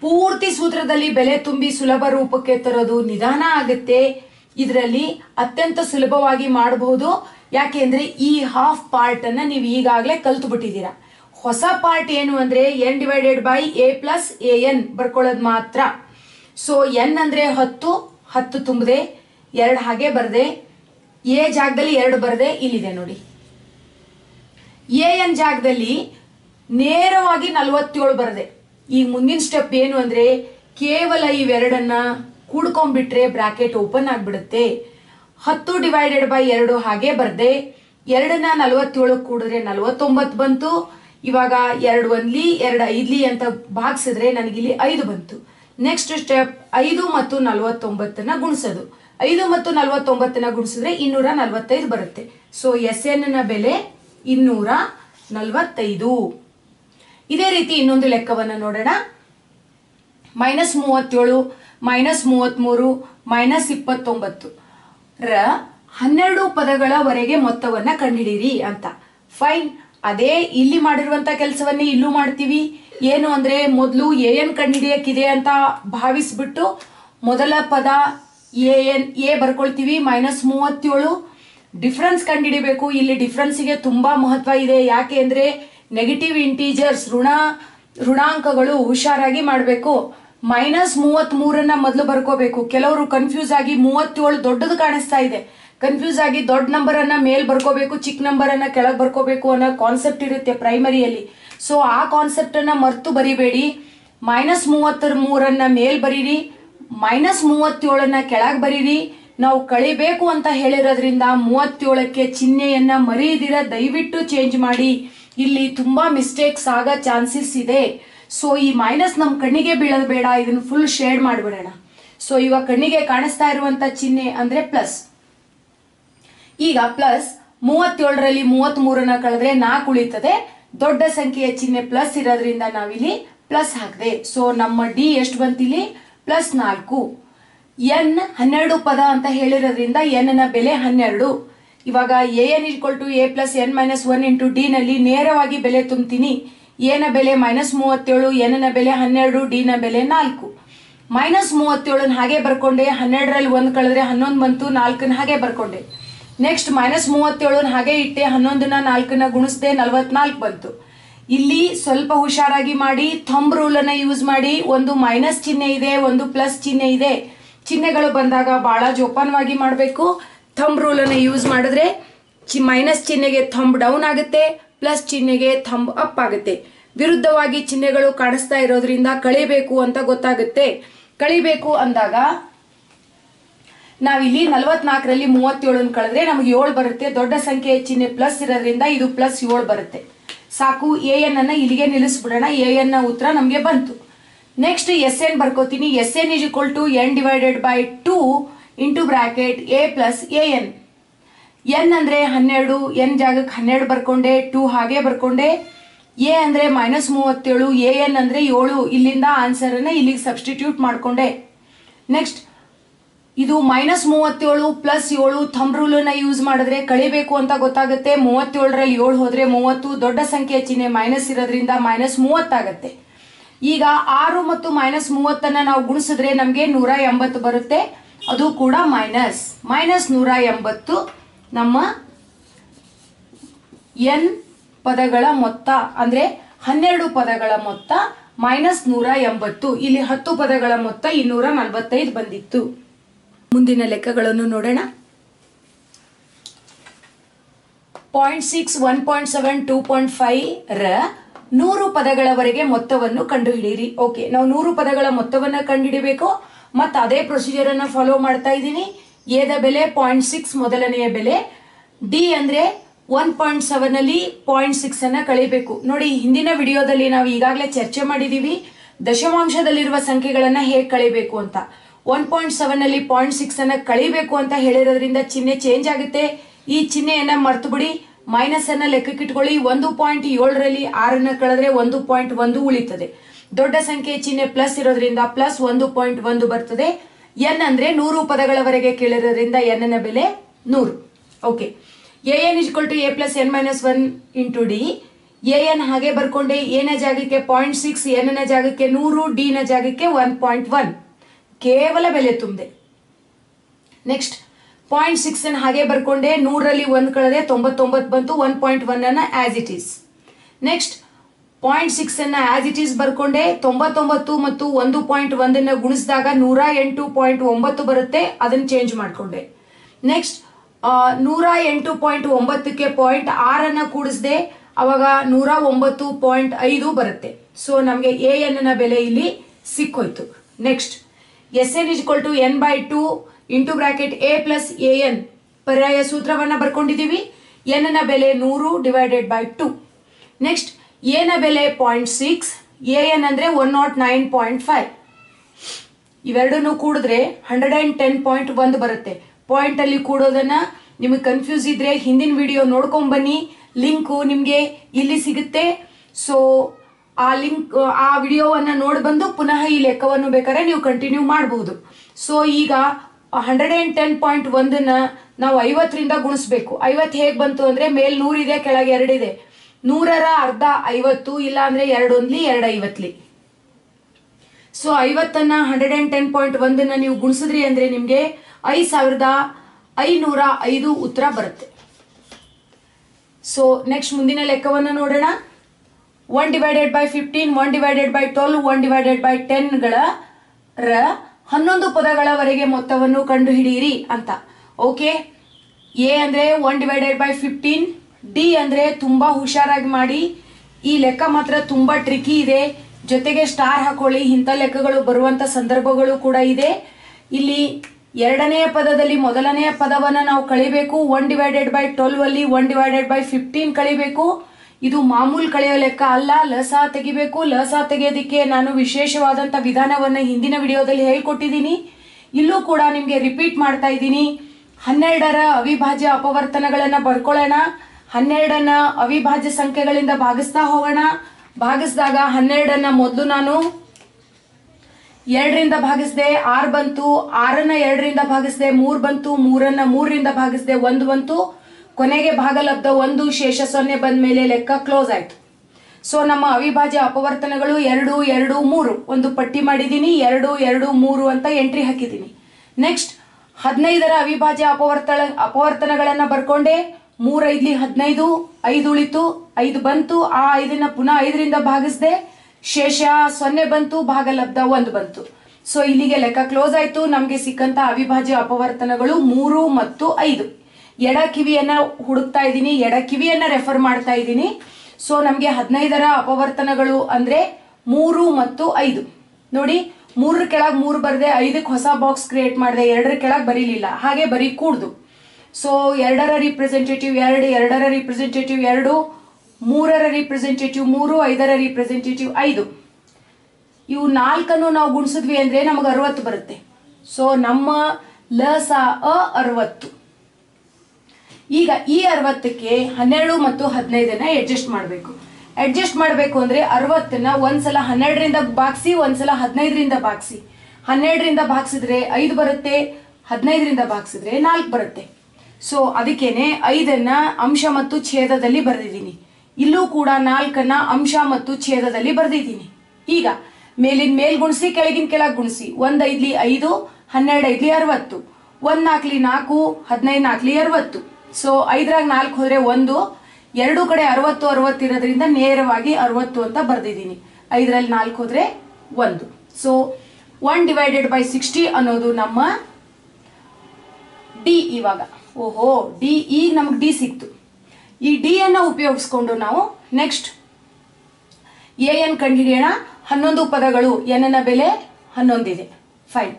ಪೂರ್ತಿ ಸೂತ್ರದಲ್ಲಿ ಬೆಲೆ ತುಂಬಿ ಸುಲಭ ರೂಪಕ್ಕೆ ತರೋದು ನಿಧಾನ ಆಗುತ್ತೆ. ಇದರಲ್ಲಿ ಅತ್ಯಂತ ಸುಲಭವಾಗಿ ಮಾಡಬಹುದು ಯಾಕೆಂದ್ರೆ ಈ ಹಾಫ್ ಪಾರ್ಟ್ ಅನ್ನ ನೀವು ಈಗಾಗಲೇ ಕಲ್ತು ಬಿಟ್ಟಿದ್ದೀರಾ. ಹೊಸ ಪಾರ್ಟ್ ಏನು ಅಂದ್ರೆ N divided by A plus A N ಬರ್ಕೊಳ್ಳೋದು ಮಾತ್ರ. ಸೊ ಎನ್ ಅಂದ್ರೆ ಹತ್ತು ಹತ್ತು ತುಂಬದೆ, ಎರಡು ಹಾಗೆ ಬರದೆ ಎ ಜಾಗದಲ್ಲಿ ಎರಡು ಬರದೆ ಇಲ್ಲಿದೆ ನೋಡಿ. ಎ ಎನ್ ಜಾಗದಲ್ಲಿ ನೇರವಾಗಿ ನಲವತ್ತೇಳು ಬರದೆ. ಈ ಮುಂದಿನ ಸ್ಟೆಪ್ ಏನು ಅಂದ್ರೆ ಕೇವಲ ಇವೆರಡನ್ನ ಕೂಡ್ಕೊಂಡ್ಬಿಟ್ರೆ ಬ್ರಾಕೆಟ್ ಓಪನ್ ಆಗ್ಬಿಡುತ್ತೆ. ಹತ್ತು ಡಿವೈಡೆಡ್ ಬೈ ಎರಡು ಹಾಗೆ ಬರ್ದೆ. ಎರಡನ್ನ ನಲವತ್ತೇಳು ಕೂಡಿದ್ರೆ ನಲವತ್ತೊಂಬತ್ತು ಬಂತು. ಇವಾಗ ಎರಡು ಒಂದ್ಲಿ, ಎರಡು ಐದ್ಲಿ ಅಂತ ಭಾಗಿಸಿದ್ರೆ ನನಗಿಲ್ಲಿ ಐದು ಬಂತು. ನೆಕ್ಸ್ಟ್ ಸ್ಟೆಪ್ ಐದು ಮತ್ತು ನಲವತ್ತೊಂಬತ್ತನ್ನ ಗುಣಿಸೋದು. ಐದು ಮತ್ತು ನಲವತ್ತೊಂಬತ್ತನ್ನ ಗುಣಿಸಿದ್ರೆ ಇನ್ನೂರ ನಲವತ್ತೈದು ಬರುತ್ತೆ. ಸೊ ಎಸ್ ಎನ್ ಬೆಲೆ ಇನ್ನೂರ ನಲವತ್ತೈದು. ಇದೇ ರೀತಿ ಇನ್ನೊಂದು ಲೆಕ್ಕವನ್ನು ನೋಡೋಣ. ಮೈನಸ್ ಮೂವತ್ತೇಳು, ಮೈನಸ್ ಮೂವತ್ತ್ಮೂರು ಮೈನಸ್ ಇಪ್ಪತ್ತೊಂಬತ್ತು. ರ, ಹನ್ನೆರಡು ಪದಗಳವರೆಗೆ ಮೊತ್ತವನ್ನ ಕಂಡುಹಿಡೀರಿ ಅಂತ. ಫೈನ್, ಅದೇ ಇಲ್ಲಿ ಮಾಡಿರುವಂತ ಕೆಲಸವನ್ನೇ ಇಲ್ಲೂ ಮಾಡ್ತೀವಿ. ಏನು ಅಂದ್ರೆ ಮೊದಲು ಎ ಎನ್ ಕಂಡುಹಿಡಿಯಕ್ಕಿದೆ ಅಂತ ಭಾವಿಸ್ಬಿಟ್ಟು ಮೊದಲ ಪದ ಎ ಎನ್, ಎ ಬರ್ಕೊಳ್ತೀವಿ, ಮೈನಸ್ ಮೂವತ್ತೇಳು. ಡಿಫ್ರೆನ್ಸ್ ಕಂಡುಹಿಡಿಬೇಕು. ಇಲ್ಲಿ ಡಿಫ್ರೆನ್ಸಿಗೆ ತುಂಬಾ ಮಹತ್ವ ಇದೆ. ಯಾಕೆ ಅಂದ್ರೆ ನೆಗೆಟಿವ್ ಇಂಟೀಜರ್ಸ್ ಋಣ, ಋಣಾಂಕಗಳು ಹುಷಾರಾಗಿ ಮಾಡಬೇಕು. ಮೈನಸ್ ಮೂವತ್ತ್ ಮೂರನ್ನ ಮೊದಲು ಬರ್ಕೋಬೇಕು. ಕೆಲವರು ಕನ್ಫ್ಯೂಸ್ ಆಗಿ ಮೂವತ್ತೇಳು ದೊಡ್ಡದು ಕಾಣಿಸ್ತಾ ಇದೆ. ಕನ್ಫ್ಯೂಸ್ ಆಗಿ ದೊಡ್ಡ ನಂಬರ್ ಅನ್ನ ಮೇಲ್ ಬರ್ಕೋಬೇಕು ಚಿಕ್ಕ ನಂಬರ್ ಅನ್ನ ಕೆಳಗ್ ಬರ್ಕೋಬೇಕು ಅನ್ನೋ ಕಾನ್ಸೆಪ್ಟ್ ಇರುತ್ತೆ ಪ್ರೈಮರಿಯಲ್ಲಿ ಸೊ ಆ ಕಾನ್ಸೆಪ್ಟ್ ಅನ್ನ ಮರ್ತು ಬರಿಬೇಡಿ. ಮೈನಸ್ ಮೂವತ್ತರ ಮೂರನ್ನ ಮೇಲ್ ಬರೀರಿ. ಮೈನಸ್ ಮೂವತ್ತೇಳನ್ನ ಕೆಳಗ್ ಬರೀರಿ. ನಾವು ಕಳಿಬೇಕು ಅಂತ ಹೇಳಿರೋದ್ರಿಂದ ಮೂವತ್ತೇಳಕ್ಕೆ ಚಿಹ್ನೆಯನ್ನ ಮರೀದಿರ ದಯವಿಟ್ಟು ಚೇಂಜ್ ಮಾಡಿ. ಇಲ್ಲಿ ತುಂಬಾ ಮಿಸ್ಟೇಕ್ಸ್ ಆಗೋ ಚಾನ್ಸಸ್ ಇದೆ. ಸೊ ಈ ಮೈನಸ್ ನಮ್ ಕಣ್ಣಿಗೆ ಬೀಳೋದು ಬೇಡ, ಇದನ್ನ ಫುಲ್ ಶೇಡ್ ಮಾಡ್ಬಿಡೋಣ. ಸೊ ಇವಾಗ ಕಣ್ಣಿಗೆ ಕಾಣಿಸ್ತಾ ಇರುವಂತ ಚಿಹ್ನೆ ಅಂದ್ರೆ ಪ್ಲಸ್ ಈಗ ಪ್ಲಸ್ ಮೂವತ್ತೇಳರಲ್ಲಿ ಮೂವತ್ತ್ ಮೂರನ್ನ ಕಳೆದ್ರೆ ನಾಲ್ಕು ಉಳಿತದೆ. ದೊಡ್ಡ ಸಂಖ್ಯೆಯ ಚಿಹ್ನೆ ಪ್ಲಸ್ ಇರೋದ್ರಿಂದ ನಾವಿಲ್ಲಿ ಪ್ಲಸ್ ಹಾಕಿದೆ. ಸೊ ನಮ್ಮ ಡಿ ಎಷ್ಟು ಬಂತಿಲ್ಲಿ? ಪ್ಲಸ್ ನಾಲ್ಕು. ಎನ್ ಹನ್ನೆರಡು ಪದ ಅಂತ ಹೇಳಿರೋದ್ರಿಂದ ಎನ್ನ ಬೆಲೆ ಹನ್ನೆರಡು. ಇವಾಗ A N equal to A plus N minus one into D ನಲ್ಲಿ ನೇರವಾಗಿ ಬೆಲೆ ತುಂಬ್ತೀನಿ. ಎ ನ ಬೆಲೆ ಮೈನಸ್ ಮೂವತ್ತೇಳು ಎನ್ನ ಬೆಲೆ ಹನ್ನೆರಡು ಡಿ ನ ಬೆಲೆ ನಾಲ್ಕು. ಮೈನಸ್ ಮೂವತ್ತೇಳನ್ನ ಹಾಗೆ ಬರ್ಕೊಂಡೆ, ಹನ್ನೆರಡರಲ್ಲಿ ಒಂದು ಕಳೆದ್ರೆ ಹನ್ನೊಂದು ಬಂತು, ನಾಲ್ಕನ್ನ ಹಾಗೆ ಬರ್ಕೊಂಡೆ. ನೆಕ್ಸ್ಟ್ ಮೈನಸ್ ಮೂವತ್ತೇಳನ್ನ ಹಾಗೆ ಇಟ್ಟೆ, ಹನ್ನೊಂದನ್ನ ನಾಲ್ಕನ್ನ ಗುಣಿಸ್ದೆ ನಲ್ವತ್ನಾಲ್ಕು ಬಂತು. ಇಲ್ಲಿ ಸ್ವಲ್ಪ ಹುಷಾರಾಗಿ ಮಾಡಿ ಥಂಬ್ ರೂಲ್ ಅನ್ನ ಯೂಸ್ ಮಾಡಿ, ಒಂದು ಮೈನಸ್ ಚಿಹ್ನೆ ಇದೆ, ಒಂದು ಪ್ಲಸ್ ಚಿಹ್ನೆ ಇದೆ. ಚಿಹ್ನೆಗಳು ಬಂದಾಗ ಬಹಳ ಜೋಪಾನವಾಗಿ ಮಾಡಬೇಕು. ಥಂಬ್ ರೂಲನ್ನು ಯೂಸ್ ಮಾಡಿದ್ರೆ ಚಿ ಮೈನಸ್ ಚಿಹ್ನೆಗೆ ಥಂಬ್ ಡೌನ್ ಆಗುತ್ತೆ ಪ್ಲಸ್ ಚಿಹ್ನೆಗೆ ಥಂಬ್ ಅಪ್ ಆಗುತ್ತೆ. ವಿರುದ್ಧವಾಗಿ ಚಿಹ್ನೆಗಳು ಕಾಣಿಸ್ತಾ ಇರೋದ್ರಿಂದ ಕಳಿಬೇಕು ಅಂತ ಗೊತ್ತಾಗುತ್ತೆ. ಕಳಿಬೇಕು ಅಂದಾಗ ನಾವಿಲ್ಲಿ ನಲವತ್ನಾಲ್ಕರಲ್ಲಿ ಮೂವತ್ತೇಳನ್ನು ಕಳೆದ್ರೆ ನಮಗೆ ಏಳು ಬರುತ್ತೆ, ದೊಡ್ಡ ಸಂಖ್ಯೆಯ ಚಿಹ್ನೆ ಪ್ಲಸ್ ಇರೋದ್ರಿಂದ ಇದು ಪ್ಲಸ್ ಏಳು ಬರುತ್ತೆ. ಸಾಕು ಎ ಎನ್ ಅನ್ನ ಇಲ್ಲಿಗೆ ನಿಲ್ಲಿಸ್ಬಿಡೋಣ. ಎ ಎನ್ ಉತ್ತರ ನಮಗೆ ಬಂತು. Next S N ಬರ್ಕೋತೀನಿ. S N is equal to N divided by two into bracket A plus A N N ಅಂದರೆ ಹನ್ನೆರಡು ಎನ್ ಜಾಗಕ್ಕೆ ಹನ್ನೆರಡು ಬರ್ಕೊಂಡೆ ಟು ಹಾಗೆ ಬರ್ಕೊಂಡೆ. ಎ ಅಂದರೆ ಮೈನಸ್ ಮೂವತ್ತೇಳು ಎ ಎನ್ ಅಂದರೆ ಏಳು. ಇಲ್ಲಿಂದ ಆನ್ಸರನ್ನು ಇಲ್ಲಿಗೆ ಸಬ್ಸ್ಟಿಟ್ಯೂಟ್ ಮಾಡಿಕೊಂಡೆ. ನೆಕ್ಸ್ಟ್ ಇದು ಮೈನಸ್ ಮೂವತ್ತೇಳು ಪ್ಲಸ್ ಏಳು ಥಂಬ್ ರೂಲನ್ನ ಯೂಸ್ ಮಾಡಿದ್ರೆ ಕಳಿಬೇಕು ಅಂತ ಗೊತ್ತಾಗುತ್ತೆ. ಮೂವತ್ತೇಳರಲ್ಲಿ ಏಳು ಹೋದರೆ ಮೂವತ್ತು, ದೊಡ್ಡ ಸಂಖ್ಯೆ ಚಿಹ್ನೆ ಮೈನಸ್ ಇರೋದ್ರಿಂದ ಮೈನಸ್ ಮೂವತ್ತಾಗತ್ತೆ ಈಗ ಆರು ಮತ್ತು ಮೈನಸ್ ಮೂವತ್ತನ್ನು ನಾವು ಗುಣಿಸಿದ್ರೆ ನಮಗೆ ನೂರ ಎಂಬತ್ತು ಬರುತ್ತೆ. ಅದು ಕೂಡ ಮೈನಸ್ ಮೈನಸ್ ನೂರ ಎಂಬತ್ತು ನಮ್ಮ ಎನ್ ಪದಗಳ ಮೊತ್ತ, ಅಂದ್ರೆ ಹನ್ನೆರಡು ಪದಗಳ ಮೊತ್ತ ಮೈನಸ್ ನೂರ ಎಂಬತ್ತು ಇಲ್ಲಿ ಹತ್ತು ಪದಗಳ ಮೊತ್ತ ಇನ್ನೂರ ನಲವತ್ತೈದು ಬಂದಿತ್ತು. ಮುಂದಿನ ಲೆಕ್ಕಗಳನ್ನು ನೋಡೋಣ. Point six one point seven two point five ರ ನೂರು ಪದಗಳವರೆಗೆ ಮೊತ್ತವನ್ನು ಕಂಡುಹಿಡಿಯಿರಿ. ಓಕೆ ನಾವು ನೂರು ಪದಗಳ ಮೊತ್ತವನ್ನು ಕಂಡುಹಿಡಿಬೇಕು. ಮತ್ತು ಅದೇ ಪ್ರೊಸೀಜರ್ ಅನ್ನ ಫಾಲೋ ಮಾಡ್ತಾ ಇದ್ದೀನಿ. ಎದ ಬೆಲೆ ಪಾಯಿಂಟ್ ಸಿಕ್ಸ್ ಮೊದಲನೆಯ ಬೆಲೆ. ಡಿ ಅಂದ್ರೆ ಒನ್ ಪಾಯಿಂಟ್ ಸೆವೆನ್ ಅಲ್ಲಿ ಪಾಯಿಂಟ್ ಸಿಕ್ಸ್ ಅನ್ನ ಕಳಿಬೇಕು. ನೋಡಿ, ಹಿಂದಿನ ವಿಡಿಯೋದಲ್ಲಿ ನಾವು ಈಗಾಗಲೇ ಚರ್ಚೆ ಮಾಡಿದೀವಿ. ದಶಮಾಂಶದಲ್ಲಿರುವ ಸಂಖ್ಯೆಗಳನ್ನ ಹೇಗೆ ಕಳಿಬೇಕು ಅಂತ. ಒನ್ ಪಾಯಿಂಟ್ ಸೆವೆನ್ ಅಲ್ಲಿ ಪಾಯಿಂಟ್ ಸಿಕ್ಸ್ ಅನ್ನ ಕಳಿಬೇಕು ಅಂತ ಹೇಳಿರೋದ್ರಿಂದ ಚಿಹ್ನೆ ಚೇಂಜ್ ಆಗುತ್ತೆ. ಈ ಚಿಹ್ನೆಯನ್ನ ಮರ್ತು ಬಿಡಿ. ಮೈನಸ್ ಅನ್ನ ಲೆಕ್ಕಕ್ಕಿಟ್ಕೊಳ್ಳಿ. ಒಂದು ಪಾಯಿಂಟ್ ಏಳರಲ್ಲಿ ಆರನ್ನ ಕಳೆದ್ರೆ ಒಂದು ಪಾಯಿಂಟ್ ಒಂದು ಉಳಿತದೆ. ದೊಡ್ಡ ಸಂಖ್ಯೆ ಚಿಹ್ನೆ ಪ್ಲಸ್ ಇರೋದ್ರಿಂದ ಪ್ಲಸ್ ಒಂದು ಪಾಯಿಂಟ್ ಒಂದು ಬರ್ತದೆ. ಎನ್ ಅಂದ್ರೆ ನೂರು ಪದಗಳವರೆಗೆ ಕೇಳಿರೋದ್ರಿಂದ ಎನ್ನ ಬೆಲೆ ನೂರು. Okay A N is equal to A plus N minus one into D A N ಹಾಗೆ ಬರ್ಕೊಂಡೆ. ಎನ ಜಾಗಕ್ಕೆ ಪಾಯಿಂಟ್ ಸಿಕ್ಸ್ ಎನ್ನ ಜಾಗಕ್ಕೆ ನೂರು ಡಿ ನ ಜಾಗಕ್ಕೆ ಒನ್ ಪಾಯಿಂಟ್ ಒನ್ ಕೇವಲ ಬೆಲೆ ತುಂಬಿದೆ. ನೆಕ್ಸ್ಟ್ ಪಾಯಿಂಟ್ ಸಿಕ್ಸ್ ಅನ್ನು ಹಾಗೆ ಬರ್ಕೊಂಡೆ. ನೂರಲ್ಲಿ ಒಂದು ಕಳೆದೆ ತೊಂಬತ್ತೊಂಬತ್ತು ಬಂತು. ಒನ್ ಪಾಯಿಂಟ್ ಒನ್ ಅನ್ನ as it is next point six ಅನ್ನ ಆಸ್ ಇಟ್ ಈಸ್ ಬರ್ಕೊಂಡೆ ತೊಂಬತ್ತೊಂಬತ್ತು ಮತ್ತು ಒಂದು ಪಾಯಿಂಟ್ ಒಂದನ್ನ ಗುಣಿಸಿದಾಗ ನೂರ ಎಂಟು ಪಾಯಿಂಟ್ ಒಂಬತ್ತು ಬರುತ್ತೆ, ಅದನ್ನ ಚೇಂಜ್ ಮಾಡಿಕೊಂಡೆ. ನೆಕ್ಸ್ಟ್ ನೂರ ಎಂಟು ಪಾಯಿಂಟ್ ಒಂಬತ್ತಕ್ಕೆ ಪಾಯಿಂಟ್ ಆರನ್ನ ಕೂಡಿಸಿದೆ, ಅವಾಗ ನೂರ ಒಂಬತ್ತು ಪಾಯಿಂಟ್ ಐದು ಬರುತ್ತೆ. ಸೊ ನಮಗೆ ಎ ಎನ್ನ ಬೆಲೆ ಇಲ್ಲಿ ಸಿಕ್ಕೋಯ್ತು. Next S N is equal to N by two into bracket A plus A N ಪರ್ಯಾಯ ಸೂತ್ರವನ್ನ ಬರ್ಕೊಂಡಿದ್ದೀವಿ ಎನ್ನ ಬೆಲೆ ನೂರು divided by two next A ನ ಬೆಲೆ ಪಾಯಿಂಟ್ ಸಿಕ್ಸ್ ಎ ಎನ್ ಅಂದ್ರೆ one naught nine point five ಇವೆರಡನ್ನು ಕೂಡಿದ್ರೆ ಹಂಡ್ರೆಡ್ ಅಂಡ್ ಟೆನ್ ಪಾಯಿಂಟ್ ಒಂದು ಬರುತ್ತೆ. ಪಾಯಿಂಟ್ ಅಲ್ಲಿ ಕೂಡೋದನ್ನ ನಿಮಗೆ ಕನ್ಫ್ಯೂಸ್ ಇದ್ರೆ ಹಿಂದಿನ ವಿಡಿಯೋ ನೋಡ್ಕೊಂಡ್ ಬನ್ನಿ. ಲಿಂಕು ನಿಮಗೆ ಇಲ್ಲಿ ಸಿಗುತ್ತೆ. ಸೊ ಆ ಲಿಂಕ್ ಆ ವಿಡಿಯೋವನ್ನು ನೋಡಿ ಬಂದು ಪುನಃ ಈ ಲೆಕ್ಕವನ್ನು ಬೇಕಾದ್ರೆ ನೀವು ಕಂಟಿನ್ಯೂ ಮಾಡಬಹುದು ಸೊ ಈಗ ಹಂಡ್ರೆಡ್ ಅಂಡ್ ಟೆನ್ ಪಾಯಿಂಟ್ ಒಂದನ್ನ ನಾವು ಐವತ್ತರಿಂದ ಗುಣಿಸ್ಬೇಕು. ಐವತ್ತು ಹೇಗೆ ಬಂತು ಅಂದರೆ ಮೇಲ್ ನೂರಿದೆ ಕೆಳಗೆ ಎರಡಿದೆ ನೂರರ ಅರ್ಧ ಐವತ್ತು ಇಲ್ಲ ಅಂದ್ರೆ ಎರಡು ಒಂದ್ಲಿ ಎರಡು ಐವತ್ಲಿ ಸೊ ಐವತ್ತನ್ನ ಹಂಡ್ರೆಡ್ ಅಂಡ್ ಟೆನ್ ಪಾಯಿಂಟ್ ಒಂದನ್ನ ನೀವು ಗುಣಿಸಿದ್ರಿ ಅಂದ್ರೆ ನಿಮ್ಗೆ ಐದ್ ಸಾವಿರದ ಐನೂರ ಐದು ಉತ್ತರ ಬರುತ್ತೆ. ಸೊ ನೆಕ್ಸ್ಟ್ ಮುಂದಿನ ಲೆಕ್ಕವನ್ನ ನೋಡೋಣ. One divided by fifteen one divided by twelve one divided by ಟೆನ್ಗಳ ರ ಹನ್ನೊಂದು ಪದಗಳವರೆಗೆ ಮೊತ್ತವನ್ನು ಕಂಡುಹಿಡಿಯಿರಿ ಅಂತ. ಓಕೆ ಎ ಅಂದ್ರೆ one divided by fifteen D ಅಂದ್ರೆ ತುಂಬಾ ಹುಷಾರಾಗಿ ಮಾಡಿ. ಈ ಲೆಕ್ಕ ಮಾತ್ರ ತುಂಬಾ ಟ್ರಿಕಿ ಇದೆ. ಜೊತೆಗೆ ಸ್ಟಾರ್ ಹಾಕೊಳ್ಳಿ, ಇಂಥ ಲೆಕ್ಕಗಳು ಬರುವಂತ ಸಂದರ್ಭಗಳು ಕೂಡ ಇದೆ. ಇಲ್ಲಿ ಎರಡನೆಯ ಪದದಲ್ಲಿ ಮೊದಲನೆಯ ಪದವನ್ನ ನಾವು ಕಳಿಬೇಕು. ಒನ್ ಡಿವೈಡೆಡ್ ಬೈ ಟ್ವೆಲ್ವ್ ಅಲ್ಲಿ ಒನ್ ಡಿವೈಡೆಡ್ ಬೈ ಫಿಫ್ಟೀನ್ ಕಳಿಬೇಕು. ಇದು ಮಾಮೂಲ್ ಕಳೆಯೋ ಲೆಕ್ಕ ಅಲ್ಲ. ಲಸ ತೆಗಿಬೇಕು. ಲಸ ತೆಗೆಯೋದಿಕ್ಕೆ ನಾನು ವಿಶೇಷವಾದಂತ ವಿಧಾನವನ್ನ ಹಿಂದಿನ ವಿಡಿಯೋದಲ್ಲಿ ಹೇಳ್ಕೊಟ್ಟಿದ್ದೀನಿ. ಇಲ್ಲೂ ಕೂಡ ನಿಮ್ಗೆ ರಿಪೀಟ್ ಮಾಡ್ತಾ ಇದ್ದೀನಿ. ಹನ್ನೆರಡರ ಅವಿಭಾಜ್ಯ ಅಪವರ್ತನಗಳನ್ನ ಬರ್ಕೊಳ್ಳೋಣ ಹನ್ನೆರಡನ್ನ ಅವಿಭಾಜ್ಯ ಸಂಖ್ಯೆಗಳಿಂದ ಭಾಗಿಸ್ತಾ ಹೋಗೋಣ. ಭಾಗಿಸಿದಾಗ ಹನ್ನೆರಡನ್ನ ಮೊದಲು ನಾನು ಎರಡರಿಂದ ಭಾಗಿಸಿದೆ, ಆರ್ ಬಂತು, ಆರನ್ನ ಎರಡರಿಂದ ಭಾಗಿಸಿದೆ, ಮೂರ್ ಬಂತು, ಮೂರನ್ನ ಮೂರರಿಂದ ಭಾಗಿಸಿದೆ, ಒಂದು ಬಂತು. ಕೊನೆಗೆ ಭಾಗಲಬ್ಧ ಒಂದು, ಶೇಷ ಸೊನ್ನೆ ಬಂದ ಮೇಲೆ ಲೆಕ್ಕ ಕ್ಲೋಸ್ ಆಯ್ತು. ಸೊ, ನಮ್ಮ ಅವಿಭಾಜ್ಯ ಅಪವರ್ತನಗಳು ಎರಡು ಎರಡು, ಮೂರು. ಒಂದು ಪಟ್ಟಿ ಮಾಡಿದ್ದೀನಿ ಎರಡು ಎರಡು, ಮೂರು ಅಂತ ಎಂಟ್ರಿ ಹಾಕಿದ್ದೀನಿ ನೆಕ್ಸ್ಟ್ ಹದಿನೈದರ ಅವಿಭಾಜ್ಯ ಅಪವರ್ತನ ಅಪವರ್ತನಗಳನ್ನು ಬರ್ಕೊಂಡೆ. ಮೂರೈದ್ಲಿ ಹದಿನೈದು, ಐದು ಉಳಿತು, ಐದು ಬಂತು, ಆ ಐದನ್ನ ಪುನಃ ಐದರಿಂದ ಭಾಗಿಸ್ದೆ ಶೇಷ ಸೊನ್ನೆ ಬಂತು ಭಾಗಲಬ್ಧ ಒಂದು ಬಂತು. ಸೊ ಇಲ್ಲಿಗೆ ಲೆಕ್ಕ ಕ್ಲೋಸ್ ಆಯ್ತು. ನಮ್ಗೆ ಸಿಕ್ಕಂತ ಅವಿಭಾಜ್ಯ ಅಪವರ್ತನಗಳು ಮೂರು ಮತ್ತು ಐದು. ಎಡ ಕಿವಿಯನ್ನ ಹುಡುಕ್ತಾ ಇದ್ದೀನಿ, ಎಡ ಕಿವಿಯನ್ನ ರೆಫರ್ ಮಾಡ್ತಾ ಇದ್ದೀನಿ. ಸೊ ನಮ್ಗೆ ಹದಿನೈದರ ಅಪವರ್ತನಗಳು ಅಂದ್ರೆ ಮೂರು ಮತ್ತು ಐದು. ನೋಡಿ, ಮೂರರ ಕೆಳಗ್ ಮೂರು ಬರ್ದೆ ಐದಕ್ಕೆ ಹೊಸ ಬಾಕ್ಸ್ ಕ್ರಿಯೇಟ್ ಮಾಡಿದೆ, ಎರಡರ ಕೆಳಗ್ ಬರೀಲಿಲ್ಲ. ಹಾಗೆ ಬರೀ ಕೂಡ್ದು. ಸೊ ಎರಡರ ರಿಪ್ರೆಸೆಂಟೇಟಿವ್ ಎರಡು, ಎರಡರ ರಿಪ್ರೆಸೆಂಟೇಟಿವ್ ಎರಡು, ಮೂರರ ರಿಪ್ರೆಸೆಂಟೇಟಿವ್ ಮೂರು, ಐದರ ರಿಪ್ರೆಸೆಂಟೇಟಿವ್ ಐದು. ಇವು ನಾಲ್ಕನ್ನು ನಾವು ಗುಣಿಸಿದ್ವಿ ಅಂದರೆ ನಮಗೆ ಅರವತ್ತು ಬರುತ್ತೆ. ಸೊ ನಮ್ಮ ಲಸ ಅ ಅರವತ್ತು. ಈಗ ಈ ಅರವತ್ತಕ್ಕೆ ಹನ್ನೆರಡು ಮತ್ತು ಹದಿನೈದನ್ನ ಅಡ್ಜಸ್ಟ್ ಮಾಡಬೇಕು. ಅಡ್ಜಸ್ಟ್ ಮಾಡಬೇಕು ಅಂದರೆ ಅರವತ್ತನ್ನ ಒಂದ್ಸಲ ಹನ್ನೆರಡರಿಂದ ಬಾಗಿಸಿ ಒಂದ್ಸಲ ಹದಿನೈದರಿಂದ ಬಾಗಿಸಿ ಹನ್ನೆರಡರಿಂದ ಭಾಗಿಸಿದ್ರೆ ಐದು ಬರುತ್ತೆ, ಹದಿನೈದರಿಂದ ಭಾಗಿಸಿದ್ರೆ ನಾಲ್ಕು ಬರುತ್ತೆ. ಸೊ ಅದಕ್ಕೇನೆ ಐದನ್ನ ಅಂಶ ಮತ್ತು ಛೇದದಲ್ಲಿ ಬರೆದಿದ್ದೀನಿ. ಇಲ್ಲೂ ಕೂಡ ನಾಲ್ಕನ್ನ ಅಂಶ ಮತ್ತು ಛೇದದಲ್ಲಿ ಬರೆದಿದ್ದೀನಿ. ಈಗ, ಮೇಲಿನ ಮೇಲ್ ಗುಣಿಸಿ, ಕೆಳಗಿನ ಕೆಳಗೆ ಗುಣಿಸಿ. ಒಂದ್ ಐದ್ಲಿ ಐದು, ಹನ್ನೆರಡು ಐದ್ಲಿ ಅರವತ್ತು. ಒಂದ್ ನಾಲ್ಕಲಿ ನಾಲ್ಕು, ಹದಿನೈದು ನಾಲ್ಕಲಿ ಅರವತ್ತು. ಸೊ ಐದರಾಗ ನಾಲ್ಕು ಹೋದ್ರೆ ಒಂದು, ಎರಡು ಕಡೆ ಅರವತ್ತು ಅರವತ್ತು ಇರೋದ್ರಿಂದ ನೇರವಾಗಿ ಅರವತ್ತು ಅಂತ ಬರ್ದಿದ್ದೀನಿ. ಐದರಲ್ಲಿ ನಾಲ್ಕು ಹೋದ್ರೆ ಒಂದು. So one divided by sixty ಅನ್ನೋದು ನಮ್ಮ ಡಿ ಇವಾಗ. ಓಹೋ, ಡಿ ಈಗ ನಮಗೆ ಡಿ ಸಿಕ್ತು. ಈ ಡಿ ಅನ್ನ ಉಪಯೋಗಿಸ್ಕೊಂಡು ನಾವು ನೆಕ್ಸ್ಟ್ ಎ ಎನ್ ಕಂಡುಹಿಡಿಯೋಣ. ಹನ್ನೊಂದು ಪದಗಳು, ಎನ್ನ ಬೆಲೆ ಹನ್ನೊಂದಿದೆ. Fine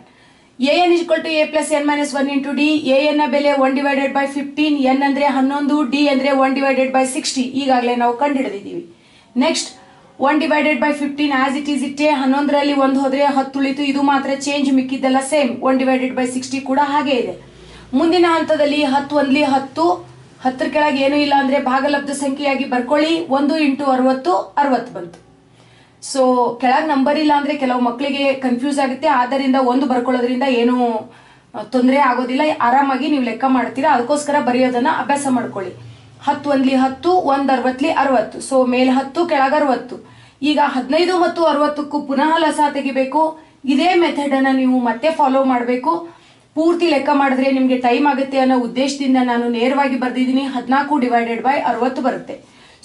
A N is equal to A plus N minus one into D. A ಎನ್ನ ಬೆಲೆ one divided by fifteen, N ಅಂದ್ರೆ ಹನ್ನೊಂದು, ಡಿ ಅಂದ್ರೆ ಒನ್ ಡಿವೈಡೆಡ್ ಬೈ ಸಿಕ್ಸ್ಟಿ. ಈಗಾಗಲೇ ನಾವು ಕಂಡುಹಿಡಿದಿದ್ದೀವಿ. Next one divided by fifteen as it is ಇಟ್ಟೆ ಹನ್ನೊಂದರಲ್ಲಿ ಒಂದು ಹೋದರೆ ಹತ್ತು ಉಳಿತು. ಇದು ಮಾತ್ರ change ಮಿಕ್ಕಿದ್ದೆಲ್ಲ same one divided by sixty ಕೂಡ ಹಾಗೆ ಇದೆ. ಮುಂದಿನ ಹಂತದಲ್ಲಿ ಹತ್ತು ಒಂದ್ಲಿ ಹತ್ತು, ಹತ್ತರ ಕೆಳಗೆ ಏನೂ ಇಲ್ಲ ಅಂದ್ರೆ ಭಾಗಲಬ್ಧ ಸಂಖ್ಯೆಯಾಗಿ ಬರ್ಕೊಳ್ಳಿ. ಒಂದು ಇಂಟು ಅರವತ್ತು ಅರವತ್ತು ಬಂತು. ಸೊ ಕೆಳಗೆ ನಂಬರ್ ಇಲ್ಲ ಅಂದ್ರೆ ಕೆಲವು ಮಕ್ಕಳಿಗೆ ಕನ್ಫ್ಯೂಸ್ ಆಗುತ್ತೆ. ಆದ್ದರಿಂದ ಒಂದು ಬರ್ಕೊಳ್ಳೋದ್ರಿಂದ ಏನು ತೊಂದರೆ ಆಗೋದಿಲ್ಲ. ಆರಾಮಾಗಿ ನೀವು ಲೆಕ್ಕ ಮಾಡ್ತೀರಾ. ಅದಕ್ಕೋಸ್ಕರ ಬರೆಯೋದನ್ನ ಅಭ್ಯಾಸ ಮಾಡ್ಕೊಳ್ಳಿ. ಹತ್ತು ಒಂದ್ಲಿ ಹತ್ತು, ಒಂದ್ ಅರವತ್ಲಿ ಅರವತ್ತು. ಸೊ ಮೇಲ್ ಹತ್ತು, ಕೆಳಗ ಅರವತ್ತು. ಈಗ ಹದಿನೈದು ಮತ್ತು ಅರವತ್ತಕ್ಕೂ ಪುನಃ ಲಸ ತೆಗಿಬೇಕು. ಇದೇ ಮೆಥಡ್ ಅನ್ನ ನೀವು ಮತ್ತೆ ಫಾಲೋ ಮಾಡಬೇಕು. ಪೂರ್ತಿ ಲೆಕ್ಕ ಮಾಡಿದ್ರೆ ನಿಮಗೆ ಟೈಮ್ ಆಗುತ್ತೆ ಅನ್ನೋ ಉದ್ದೇಶದಿಂದ ನಾನು ನೇರವಾಗಿ ಬರ್ದಿದ್ದೀನಿ. ಹದಿನಾಲ್ಕು ಡಿವೈಡೆಡ್ ಬೈ ಅರವತ್ತು ಬರುತ್ತೆ.